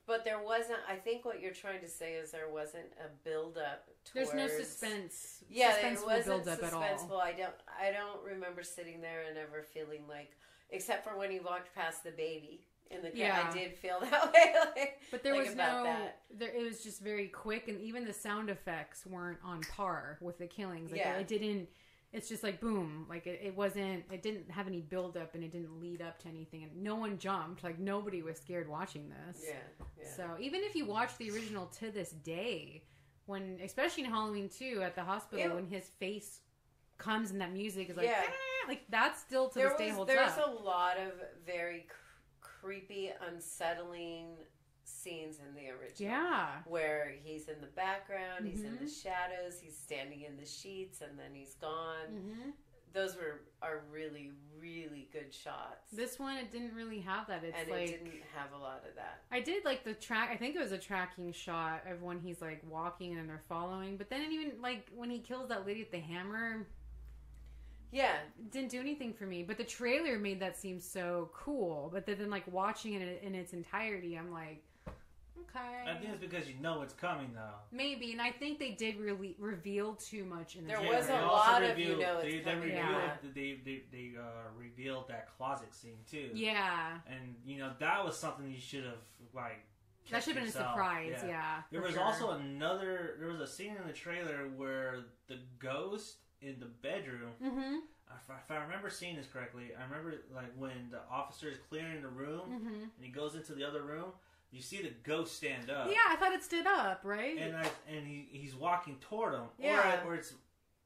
S3: but there wasn't. I think what you're trying to say is there wasn't a build up.
S2: There's no
S3: towards-
S2: suspense.
S3: Yeah,
S2: suspenseful
S3: it wasn't
S2: build up at all.
S3: suspenseful. I don't. I don't remember sitting there and ever feeling like, except for when he walked past the baby in the car.
S2: Yeah.
S3: I did feel *laughs* that way. like,
S2: But there
S3: like
S2: was no.
S3: that.
S2: There, it was just very quick, and even the sound effects weren't on par with the killings. Like
S3: Yeah.
S2: it didn't. It's just like boom. Like it, it wasn't. It didn't have any build up, and it didn't lead up to anything. And no one jumped. Like nobody was scared watching this.
S3: Yeah, yeah.
S2: So even if you watch the original to this day, when especially in Halloween 2 at the hospital,
S3: It-
S2: when his face comes and that music is like,
S3: Yeah.
S2: "Ah," like that still to
S3: there
S2: this day
S3: was
S2: holds
S3: there's
S2: up.
S3: a lot of very cr- creepy, unsettling scenes in the original.
S2: yeah.
S3: Where he's in the background, he's in the
S2: Mhm.
S3: shadows, he's standing in the sheets, and then he's gone.
S2: hmm
S3: Those were are really, really good shots.
S2: This one, it didn't really have that. It's
S3: and
S2: like
S3: it didn't have a lot of that.
S2: I did like the track. I think it was a tracking shot of when he's like walking and they're following. But then even like when he kills that lady with the hammer,
S3: Yeah,
S2: didn't do anything for me. But the trailer made that seem so cool. But then, like watching it in its entirety, I'm like, okay,
S1: I think it's because you know it's coming though.
S2: maybe. And I think they did really reveal too much in the
S3: There
S2: trailer.
S3: was a
S1: they also
S3: lot of,
S1: revealed-
S3: you know, it's
S1: they, they
S3: coming,
S1: revealed
S2: yeah.
S1: they they, they uh, revealed that closet scene too.
S2: Yeah,
S1: And you know that was something you should have like.
S2: that
S1: kept
S2: should have been a
S1: yourself.
S2: surprise. Yeah,
S1: There
S2: for
S1: was
S2: sure.
S1: also another. There was a scene in the trailer where the ghost in the bedroom.
S2: Mm-hmm.
S1: If I, if I remember seeing this correctly, I remember like when the officer is clearing the room
S2: Mm-hmm.
S1: and he goes into the other room. You see the ghost stand up.
S2: Yeah, I thought it stood up, right?
S1: And I, and he, he's walking toward him.
S2: Yeah.
S1: Or, or it's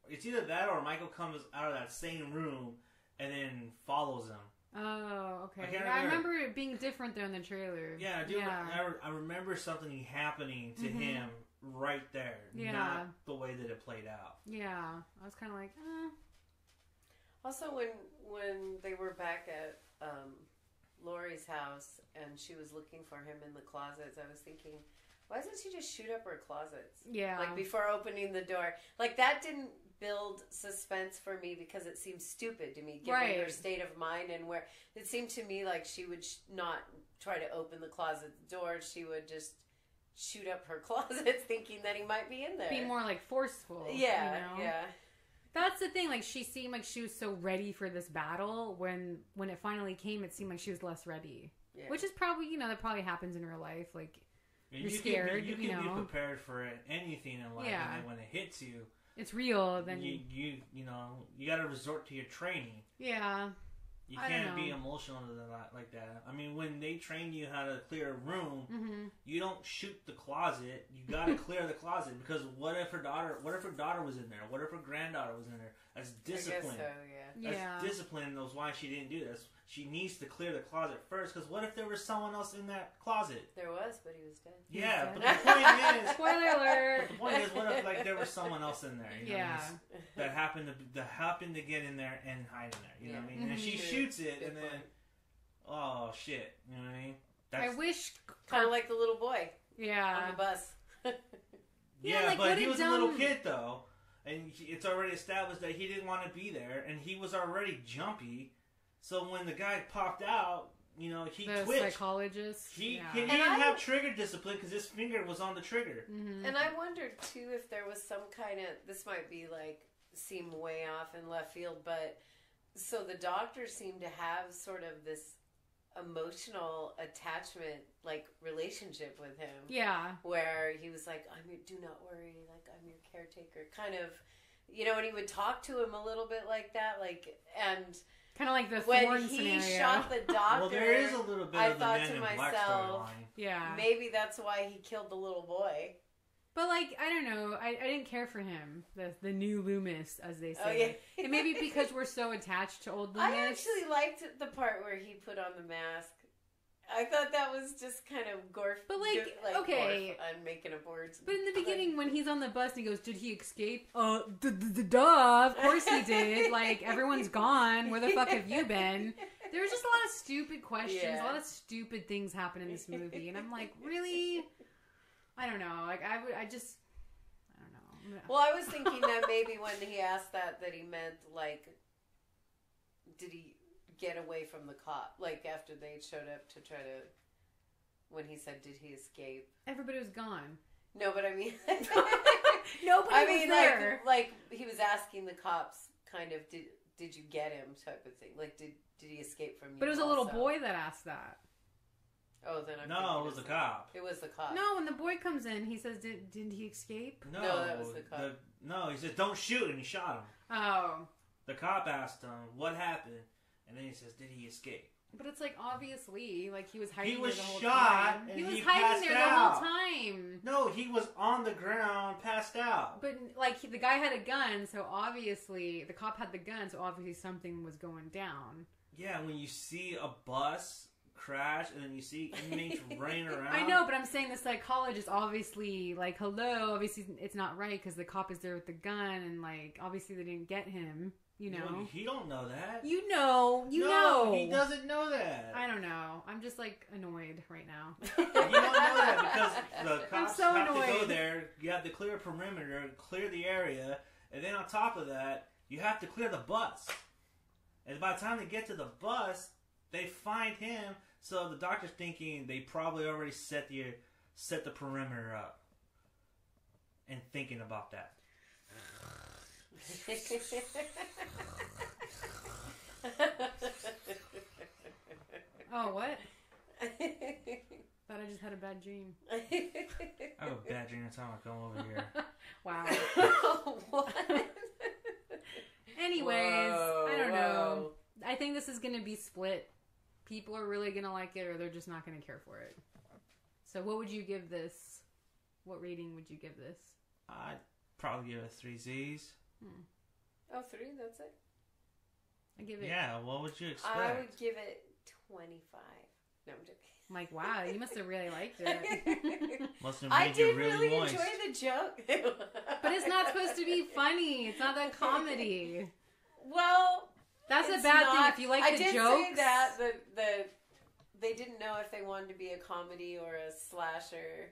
S1: it's either that or Michael comes out of that same room and then follows him.
S2: oh, okay.
S1: I can't
S2: yeah, I
S1: remember.
S2: remember it being different there in the trailer.
S1: Yeah, I do.
S2: Yeah.
S1: I, re- I remember something happening to
S2: Mhm.
S1: him right there.
S2: Yeah.
S1: Not the way that it played out.
S2: Yeah, I was kind of like, eh.
S3: Also, when when they were back at um, Laurie's house and she was looking for him in the closets, I was thinking, why doesn't she just shoot up her closets?
S2: yeah,
S3: Like before opening the door, like that didn't build suspense for me because it seemed stupid to me, given her state of mind and where it seemed to me like she would sh- not try to open the closet door; she would just shoot up her *laughs* closets, thinking that he might be in there.
S2: be more like forceful.
S3: yeah,
S2: you know?
S3: yeah.
S2: That's the thing. Like she seemed like she was so ready for this battle. When when it finally came, it seemed like she was less ready.
S3: Yeah.
S2: Which is probably you know that probably happens in real life. Like
S1: You
S2: you're
S1: can
S2: scared,
S1: Be, you
S2: you
S1: can be prepared for anything in life,
S2: Yeah.
S1: and then when it hits you,
S2: it's real, then
S1: you you you know you got to resort to your training.
S2: yeah,
S1: You
S2: I
S1: can't be emotional like that. I mean, when they train you how to clear a room,
S2: hmm
S1: you don't shoot the closet. You got to *laughs* clear the closet because what if her daughter? What if her daughter was in there? What if her granddaughter was in there? That's discipline.
S3: so, yeah.
S1: That's
S2: yeah.
S1: discipline knows why she didn't do this. She needs to clear the closet first because what if there was someone else in that closet?
S3: There was, but he was dead.
S2: He's
S1: Yeah,
S2: dead.
S1: but the point is, *laughs*
S2: Spoiler alert.
S1: but the point is, what if like there was someone else in there? You know,
S2: Yeah.
S1: that happened to that happened to get in there and hide in there. You know what I mean? And she
S3: True.
S1: shoots it,
S3: Good
S1: and then
S3: point.
S1: oh shit, you know what I mean?
S2: That's, I wish.
S3: Kind of like the little boy
S2: Yeah, on
S3: the bus. *laughs*
S2: Yeah,
S1: Yeah,
S2: like,
S1: but he
S2: a
S1: was a little kid though, and it's already established that he didn't want to be there, and he was already jumpy. So when the guy popped out, you know, he
S2: the
S1: twitched.
S2: psychologist.
S1: He,
S2: yeah.
S1: he
S3: And
S1: didn't
S3: I-
S1: have trigger discipline because his finger was on the trigger.
S2: Mhm.
S3: And I wondered too if there was some kind of this might be like seem way off in left field, but so the doctor seemed to have sort of this emotional attachment like relationship with him
S2: yeah.
S3: where he was like I'm your do not worry like I'm your caretaker kind of you know and he would talk to him a little bit like that like and
S2: Kind of like the
S3: when
S2: thorn
S3: he
S2: scenario.
S3: shot the doctor *laughs*
S1: well, there is a little bit
S3: I
S1: of the
S3: thought to
S1: in Black
S3: myself,
S1: storyline.
S2: yeah.
S3: maybe that's why he killed the little boy
S2: But like, I don't know. I, I didn't care for him. The the new Loomis, as they oh, say.
S3: oh yeah
S2: It may be because we're so attached to old Loomis.
S3: I actually liked the part where he put on the mask. I thought that was just kind of gorf.
S2: But, like,
S3: good-
S2: okay.
S3: I'm making a board.
S2: But in the beginning, when he's on the bus and he goes, "Did he escape?" Uh, d- d- d- duh. Of course he did. Like everyone's gone. Where the fuck have you been? There was just a lot of stupid questions.
S3: Yeah.
S2: A lot of stupid things happen in this movie, and I'm like, really? I don't know. Like I would. I just. I don't know.
S3: Well, I was thinking that maybe when he asked that, that he meant like, did he get away from the cop? Like after they showed up to try to, when he said, did he escape?
S2: Everybody was gone.
S3: No, but I mean, *laughs*
S2: Nobody
S3: I
S2: was
S3: mean,
S2: there.
S3: like, like he was asking the cops, kind of, did did you get him, type of thing. Like, did did he escape from you?
S2: but it was a little boy that asked that.
S3: Oh, then I'm
S1: No, it was
S3: it's
S1: the cop.
S3: It was the cop.
S2: No, when the boy comes in, he says, "Did didn't he escape?"
S1: No,
S3: No, that was the cop.
S1: no, he said, "Don't shoot," and he shot him.
S2: Oh,
S1: The cop asked him what happened, and then he says, "Did he escape?"
S2: but it's like obviously, like he was hiding He
S1: was
S2: there the whole
S1: shot
S2: time. He was
S1: he
S2: hiding there the whole time.
S1: No, he was on the ground, passed out.
S2: But like he- the guy had a gun, so obviously the cop had the gun, so obviously something was going down.
S1: Yeah, when you see a bus crash and then you see inmates *laughs* running around.
S2: I know, but I'm saying the psychologist obviously like, hello, obviously it's not right because the cop is there with the gun, and like obviously they didn't get him. You know,
S1: he don't know that.
S2: you know, you
S1: no,
S2: know.
S1: he doesn't know that.
S2: I don't know. I'm just like annoyed right now. *laughs*
S1: You don't know that because the *laughs* cops
S2: so
S1: have to go there. You have to clear a perimeter, clear the area, and then on top of that, you have to clear the bus. And by the time they get to the bus, they find him. So the doctor's thinking they probably already set the set the perimeter up, and thinking about that.
S2: Oh, what? *laughs* Thought I just had a bad dream.
S1: I have a bad dream every time I come over here. *laughs*
S2: Wow. *laughs*
S3: what?
S2: Anyways,
S3: Whoa,
S2: I don't know. I think this is gonna be split. People are really gonna like it, or they're just not gonna care for it. So, what would you give this? What rating would you give this?
S1: I'd probably give it three Z's.
S3: Oh, three. That's it.
S2: I give it.
S1: Yeah, what would you expect?
S3: I would give it twenty-five. No, I'm joking.
S2: I'm like, wow, you must have really liked it. *laughs*
S1: Must have
S3: I
S1: made you
S3: did
S1: really,
S3: really
S1: moist.
S3: enjoy the joke. *laughs*
S2: but it's not supposed to be funny. It's not that comedy.
S3: Well,
S2: That's a bad
S3: not-
S2: thing. If you like
S3: I
S2: the
S3: did
S2: jokes,
S3: say that the the they didn't know if they wanted to be a comedy or a slasher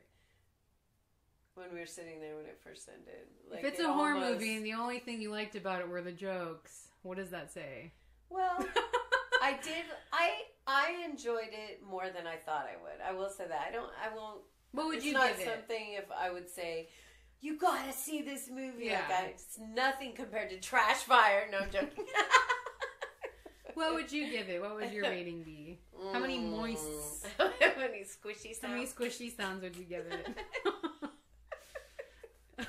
S3: when we were sitting there when it first ended. Like,
S2: if it's
S3: it
S2: a horror
S3: almost-
S2: movie and the only thing you liked about it were the jokes, what does that say?
S3: well, *laughs* I did. I I enjoyed it more than I thought I would. I will say that. I don't. I won't.
S2: what would you
S3: not
S2: give it?
S3: something if I would say. You gotta see this movie. Like I, it's nothing compared to Trash Fire. No I'm joking. *laughs*
S2: What would you give it? What would your *laughs* rating be? How many mm. moist?
S3: How many squishy sounds?
S2: How many squishy sounds would you give it?
S3: I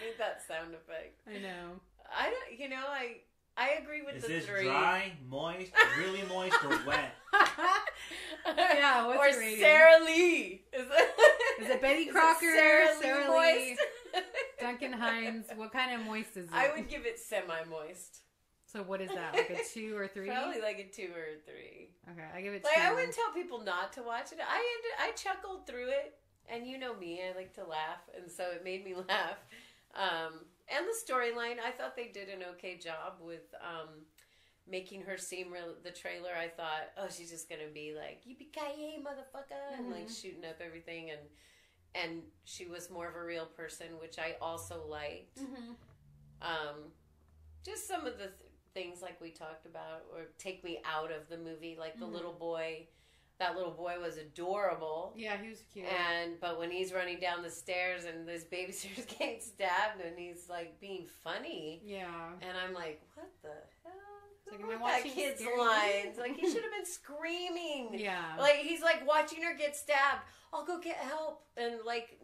S3: need that sound effect.
S2: I know.
S3: I don't. You know, I I agree with
S1: Is
S3: the
S1: this
S3: three.
S1: dry, moist, really moist, or *laughs* wet?
S2: Yeah, what's
S3: or
S2: your rating?
S3: Sara Lee. Is it,
S2: Is it Betty *laughs*
S3: is
S2: Crocker,
S3: Sarah,
S2: Sara
S3: Lee
S2: Lee?
S3: moist?
S2: Duncan Hines. What kind of moist is *laughs* it?
S3: I would give it semi-moist.
S2: So what is that? Like a two or three?
S3: Probably like a two or a three.
S2: Okay, I give it
S3: Like
S2: two.
S3: I wouldn't tell people not to watch it. I ended, I chuckled through it, and you know me, I like to laugh, and so it made me laugh. Um, and the storyline, I thought they did an okay job with um, making her seem real. The trailer, I thought, oh, she's just gonna be like yippee ki motherfucker, and like
S2: Mhm.
S3: shooting up everything, and and she was more of a real person, which I also liked.
S2: Mhm.
S3: Um, just some of the th- things like we talked about, or take me out of the movie, like the
S2: Mhm.
S3: little boy. That little boy was adorable.
S2: Yeah, he was cute.
S3: And but when he's running down the stairs and this babysitter's *laughs* getting stabbed and he's like being funny,
S2: yeah.
S3: and I'm like, what the hell?
S2: It's like, am I
S3: wrote that
S2: watching
S3: kid's
S2: scary
S3: lines? Like he should have been screaming. *laughs*
S2: Yeah.
S3: Like he's like watching her get stabbed. I'll go get help, and like,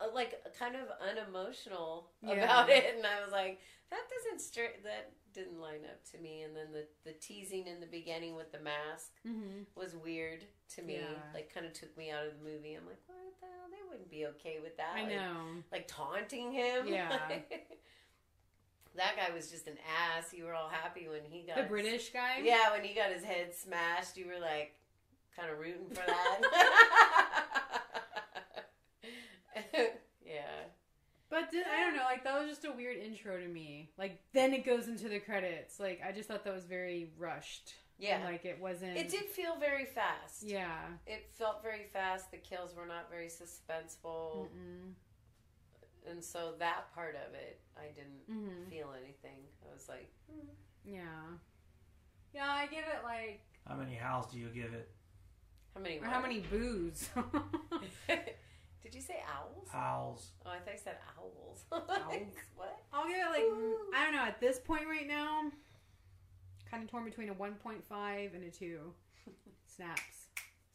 S3: uh, like kind of unemotional
S2: Yeah.
S3: about *laughs* it. And I was like, that doesn't straight. That didn't line up to me. And then the the teasing in the beginning with the mask
S2: mm-hmm.
S3: was weird to me.
S2: Yeah.
S3: Like, kind of took me out of the movie. I'm like, what the hell? They wouldn't be okay with that.
S2: I
S3: Like-
S2: know.
S3: Like, taunting him.
S2: Yeah. *laughs*
S3: that guy was just an ass. You were all happy when he got
S2: The British guy.
S3: yeah, when he got his head smashed, you were like kind of rooting for that. *laughs* *laughs* yeah.
S2: But th- I don't know, like that was just a weird intro to me. Like then it goes into the credits. Like I just thought that was very rushed.
S3: Yeah.
S2: And, like it wasn't.
S3: It did feel very fast.
S2: Yeah.
S3: It felt very fast. The kills were not very suspenseful.
S2: Mm-mm.
S3: And so that part of it, I didn't
S2: Mhm.
S3: feel anything. I was like, hmm.
S2: Yeah. Yeah, I give it like
S1: How many howls do you give it?
S3: how many?
S2: or how many boos? *laughs* *laughs*
S3: Did you say owls?
S1: Owls.
S3: Oh, I thought you said owls. *laughs*
S2: Owls?
S3: what?
S2: I'll give it like I don't know. At this point right now, kind of torn between a 1.5 and a two *laughs* snaps.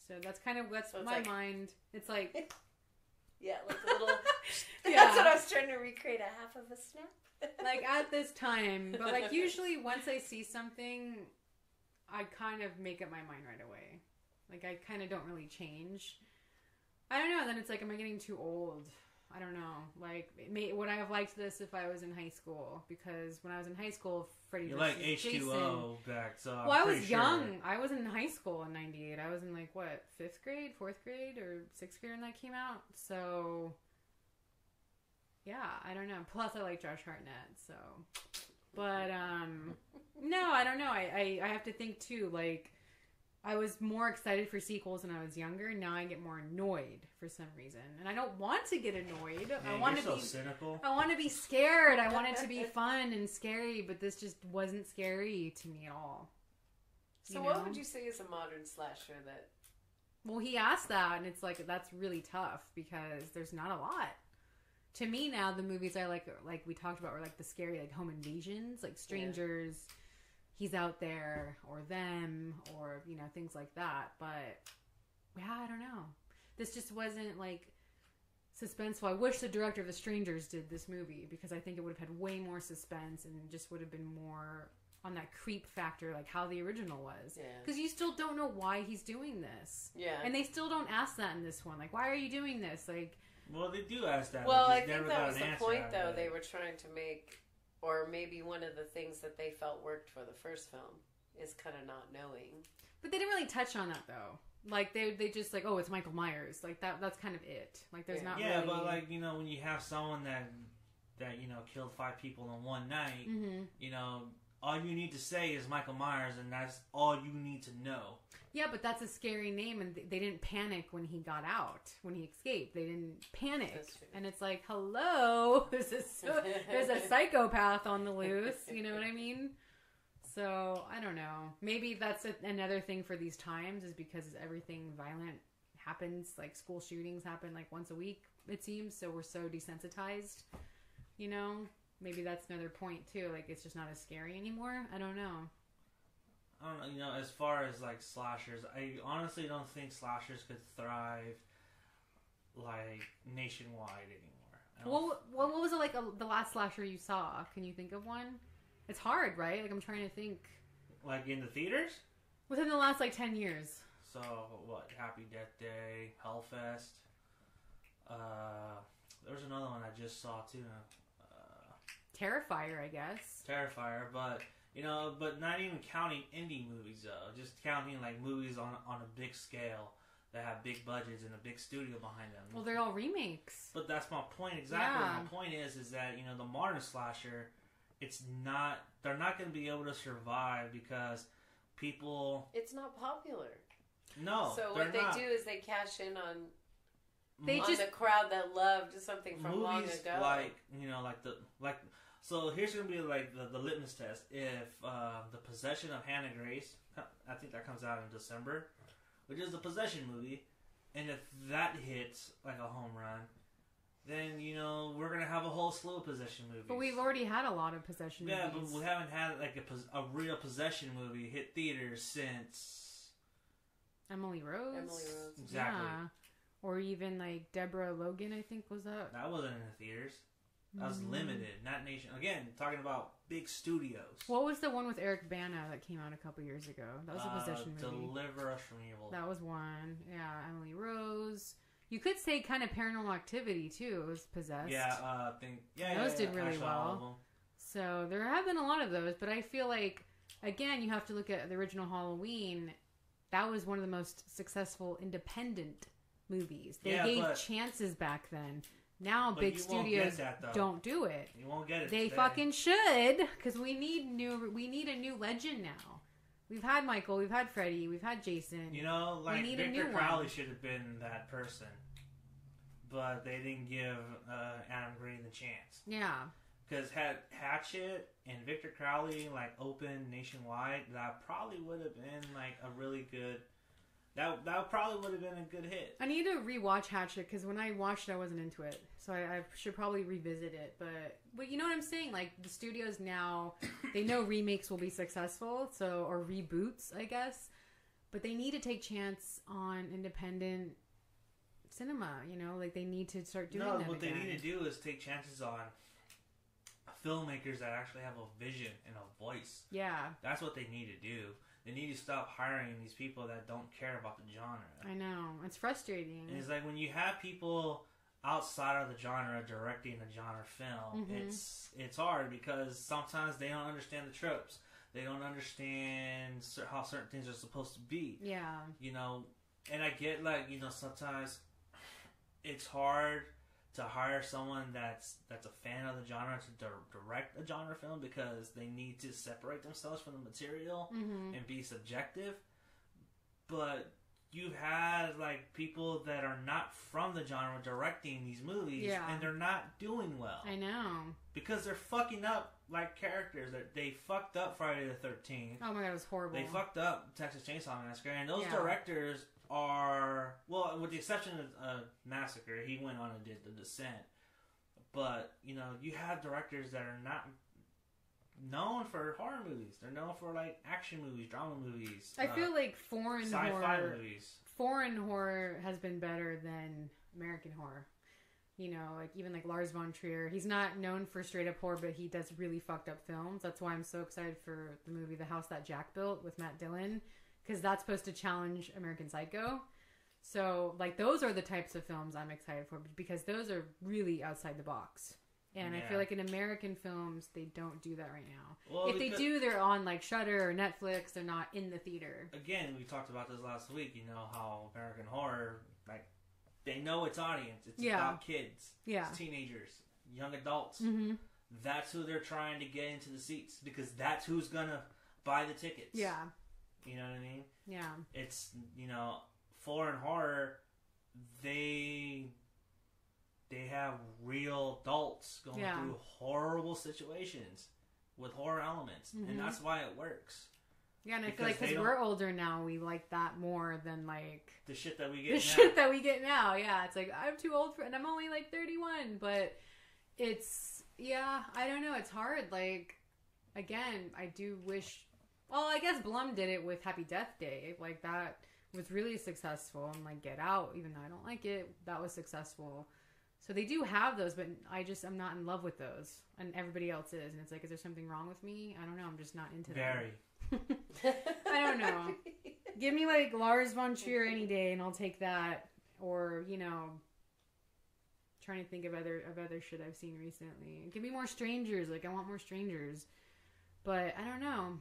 S2: So that's kind of that's
S3: So
S2: my
S3: like-
S2: mind. It's like *laughs*
S3: Yeah, like a little.
S2: Yeah.
S3: That's what I was trying to recreate. A half of a snap.
S2: like at this time, but like usually once I see something, I kind of make up my mind right away. Like I kind of don't really change. I don't know. Then it's like, am I getting too old? I don't know. Like, may, would I have liked this if I was in high school? Because when I was in high school, Freddy
S1: You like H two. O back, so
S2: Well, I was
S1: sure.
S2: young. I was in high school in '98. I was in like what fifth grade, fourth grade, or sixth grade when that came out. So, yeah, I don't know. Plus, I like Josh Hartnett. So, but um, no, I don't know. I, I I have to think too. Like, I was more excited for sequels when I was younger. Now I get more annoyed for some reason, and I don't want to get annoyed. I want
S1: you're
S2: to
S1: so
S2: be.
S1: cynical.
S2: I want to be scared. I want it to be *laughs* fun and scary, but this just wasn't scary to me at all.
S3: So,
S2: You
S3: what
S2: know?
S3: would you say is a modern slasher that?
S2: Well, he asked that, and it's like that's really tough because there's not a lot. To me now, the movies I like, like we talked about, were like the scary, like home invasions, like strangers. He's out there, or them, or you know things like that. But yeah, I don't know. This just wasn't like suspenseful. I wish the director of The Strangers did this movie because I think it would have had way more suspense and just would have been more on that creep factor, like how the original was.
S3: Yeah.
S2: Because you still don't know why he's doing this.
S3: Yeah.
S2: And they still don't ask that in this one. Like, why are you doing this? Like,
S1: Well, they do ask that.
S3: well, I think
S1: never
S3: that was
S1: an
S3: the point, though.
S1: it.
S3: They were trying to make, or maybe one of the things that they felt worked for the first film is kind of not knowing.
S2: but they didn't really touch on that though. Like they they just like, oh, it's Michael Myers. Like that. That's kind of it. Like there's
S3: Yeah.
S2: not
S1: yeah,
S2: really.
S1: but like you know, when you have someone that that you know killed five people in one night,
S2: hmm
S1: you know, all you need to say is Michael Myers, and that's all you need to know.
S2: Yeah, but that's a scary name, and they didn't panic when he got out, when he escaped. They didn't panic, and it's like, hello, *laughs* there's a there's *laughs* a psychopath on the loose. You know what I mean? So I don't know. Maybe that's a, another thing for these times is because everything violent happens, like school shootings happen like once a week. It seems so we're so desensitized. You know, maybe that's another point too. Like it's just not as scary anymore. I don't know.
S1: I don't know. You know, as far as like slashers, I honestly don't think slashers could thrive like nationwide anymore.
S2: Well, what, what was it like uh, the last slasher you saw? Can you think of one? It's hard, right? Like I'm trying to think
S1: like in the theaters.
S2: within the last like ten years.
S1: So what? Happy Death Day, Hellfest. Uh, there was another one I just saw too. Uh,
S2: Terrifier, I guess.
S1: Terrifier, but you know, but not even counting indie movies though. Just counting like movies on on a big scale that have big budgets and a big studio behind them.
S2: Well, they're all remakes.
S1: But that's my point exactly.
S2: Yeah.
S1: My point is, is that you know the modern slasher, it's not. They're not going to be able to survive because people.
S3: It's not popular.
S1: No,
S3: so what they
S1: not.
S3: do is they cash in on
S2: They
S3: on
S2: just-
S3: the crowd that loved something from
S1: movies
S3: long ago.
S1: like you know like the like. So here's going to be like the, the litmus test. If uh, the possession of Hannah Grace, I think that comes out in December, which is the possession movie, and if that hits like a home run, then you know we're gonna have a whole slew of possession movies.
S2: But we've already had a lot of possession movies.
S1: Yeah,
S2: movies.
S1: but we haven't had like a, a real possession movie hit theaters since.
S2: Emily Rose.
S3: Emily Rose.
S1: Exactly.
S2: Yeah. Or even like Deborah Logan, I think was that.
S1: That wasn't in the theaters. That was
S2: Mm.
S1: limited, not nation. Again, talking about big studios.
S2: What was the one with Eric Bana that came out a couple years ago? That was a
S1: Uh,
S2: possession movie.
S1: Deliver us from evil.
S2: That was one. Yeah, Emily Rose. You could say kind of paranormal activity too. It was possessed.
S1: yeah, uh, think yeah,
S2: Those
S1: yeah,
S2: did
S1: yeah,
S2: really well. So there have been a lot of those, but I feel like again you have to look at the original Halloween. That was one of the most successful independent movies. They
S1: Yeah,
S2: gave
S1: but-
S2: chances back then. Now
S1: But
S2: big
S1: you won't get
S2: studios
S1: that,
S2: don't do it.
S1: You won't get it.
S2: They
S1: today.
S2: fucking should, because we need new. We need a new legend now. We've had Michael, we've had Freddy, we've had Jason.
S1: You know, like Victor Crowley
S2: one.
S1: should have been that person, but they didn't give uh, Adam Green the chance.
S2: yeah,
S1: Because had Hatchet and Victor Crowley like open nationwide, that probably would have been like a really good. That that probably would have been a good hit.
S2: I need to rewatch Hatchet because when I watched, it, I wasn't into it. So I, I should probably revisit it. But but you know what I'm saying? Like the studios now, they know remakes will be successful, so or reboots, I guess. But they need to take chance on independent cinema. You know, like they need to start doing
S1: no,
S2: that
S1: what
S2: again.
S1: they need to do is take chances on filmmakers that actually have a vision and a voice.
S2: Yeah,
S1: That's what they need to do. They need to stop hiring these people that don't care about the genre.
S2: I know it's frustrating.
S1: And it's like when you have people outside of the genre directing a genre film,
S2: Mhm.
S1: it's it's hard because sometimes they don't understand the tropes. They don't understand how certain things are supposed to be.
S2: yeah,
S1: You know, and I get like you know sometimes it's hard to hire someone that's that's a fan of the genre to dir- direct a genre film because they need to separate themselves from the material
S2: hmm
S1: and be subjective. But you've had like people that are not from the genre directing these movies,
S2: Yeah.
S1: and they're not doing well
S2: I know.
S1: because they're fucking up like characters. That they fucked up Friday the Thirteenth.
S2: Oh my god, it was horrible.
S1: They fucked up Texas Chainsaw Massacre, and those
S2: Yeah.
S1: directors are well, with the exception of uh, Massacre, he went on and did The Descent. But you know, you have directors that are not known for horror movies. They're known for like action movies, drama movies.
S2: I
S1: uh,
S2: feel like foreign
S1: sci-fi
S2: horror
S1: movies.
S2: foreign horror has been better than American horror. You know, like even like Lars von Trier, he's not known for straight up horror, but he does really fucked up films. That's why I'm so excited for the movie The House That Jack Built with Matt Dillon, because that's supposed to challenge American Psycho. So, like, those are the types of films I'm excited for because those are really outside the box. And I feel like in American films, they don't do that right now.
S1: Well,
S2: if they do, they're on like Shudder or Netflix. They're not in the theater.
S1: again, we talked about this last week. You know how American horror, like, they know its audience. It's
S2: Yeah.
S1: about kids,
S2: Yeah.
S1: it's teenagers, young adults.
S2: Mm-hmm.
S1: That's who they're trying to get into the seats because that's who's gonna buy the tickets.
S2: Yeah.
S1: You know what I mean.
S2: Yeah.
S1: It's you know foreign horror. They they have real adults going
S2: Yeah.
S1: through horrible situations with horror elements,
S2: Mhm.
S1: and that's why it works.
S2: Yeah, and I feel like because we're older now, we like that more than like
S1: The shit that we get
S2: the
S1: now.
S2: shit that we get now. Yeah, it's like I'm too old for, and I'm only like 31, but it's Yeah, I don't know. It's hard. Like, again, I do wish. Well, I guess Blum did it with Happy Death Day. Like that was really successful, and like Get Out, even though I don't like it, that was successful. So they do have those, but I just I'm not in love with those, and everybody else is, and it's like, is there something wrong with me? I don't know. I'm just not into them.
S1: Very. *laughs*
S2: I don't know. Give me like Lars von Trier any day, and I'll take that. Or you know, trying to think of other of other shit I've seen recently. Give me more strangers. Like I want more strangers, but I don't know.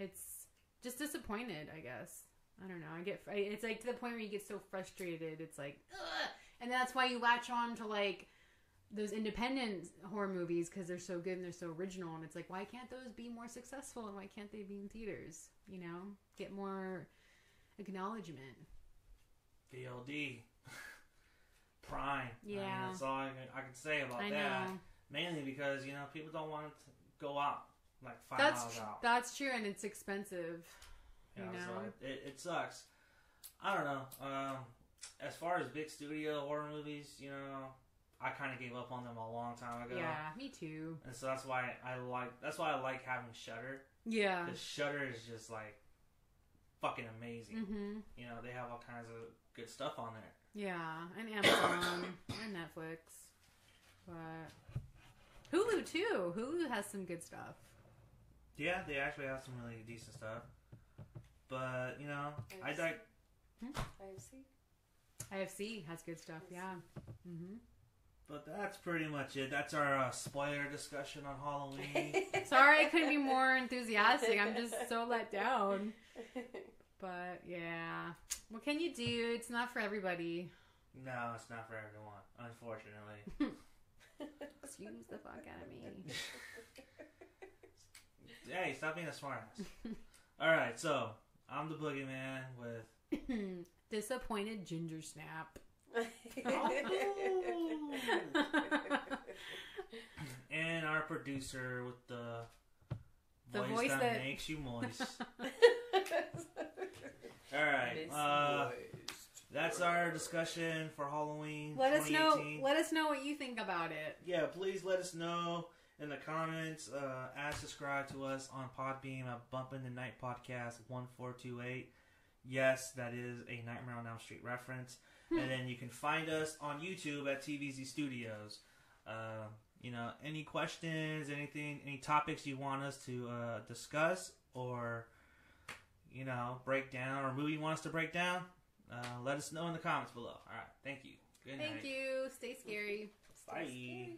S2: It's just disappointed. I guess I don't know. I get I- it's like to the point where you get so frustrated. It's like, Ugh! and that's why you latch on to like those independent horror movies because they're so good and they're so original. And it's like, why can't those be more successful and why can't they be in theaters? You know, get more acknowledgement.
S1: VOD. *laughs* Prime. I mean,
S2: Yeah.
S1: that's all I can, I can say about that. Mainly because, you know, people don't want to go out like five
S2: that's
S1: miles out.
S2: that's true, and it's expensive.
S1: you
S2: you
S1: know, so it, it, it sucks. I don't know. Um, as far as big studio horror movies, you know, I kind of gave up on them a long time ago.
S2: Yeah, me too.
S1: And so that's why I like that's why I like having Shudder.
S2: Yeah.
S1: Because Shudder is just like fucking amazing.
S2: Mm-hmm.
S1: You know, they have all kinds of good stuff on there.
S2: Yeah, and Amazon *coughs* and Netflix, but Hulu too. Hulu has some good stuff.
S1: Yeah, they actually have some really decent stuff. But you know, I
S3: Yes.
S1: like
S3: IFC.
S2: IFC has good stuff. Yeah. Mm-hmm.
S1: But that's pretty much it. That's our uh, spoiler discussion on Halloween. *laughs*
S2: Sorry, I couldn't be more enthusiastic. I'm just so let *laughs* down. But yeah, what can you do? It's not for everybody.
S1: no, it's not for everyone, unfortunately. *laughs*
S2: Excuse the fuck out of me.
S1: Hey, stop being a smartass. *laughs* All right, so I'm the boogeyman with. *laughs*
S2: Disappointed ginger snap. *laughs*
S1: and our producer with the,
S2: The
S1: voice,
S2: voice
S1: that,
S2: that-
S1: makes you moist. All right, uh, that's our discussion for Halloween.
S2: let us know.
S1: 2018.
S2: Let us know what you think about it.
S1: yeah, please let us know in the comments. Uh, add subscribe to us on Podbean at Bump in the Night Podcast one four two eight. Yes, that is a Nightmare on Elm Street reference. and then you can find us on YouTube at TVZ Studios. Uh, you know, any questions, anything, any topics you want us to uh, discuss or you know break down, or movie you want us to break down, uh, let us know in the comments below. All right, thank you. Good night.
S2: Thank you. Stay scary.
S1: Bye.
S3: Scary.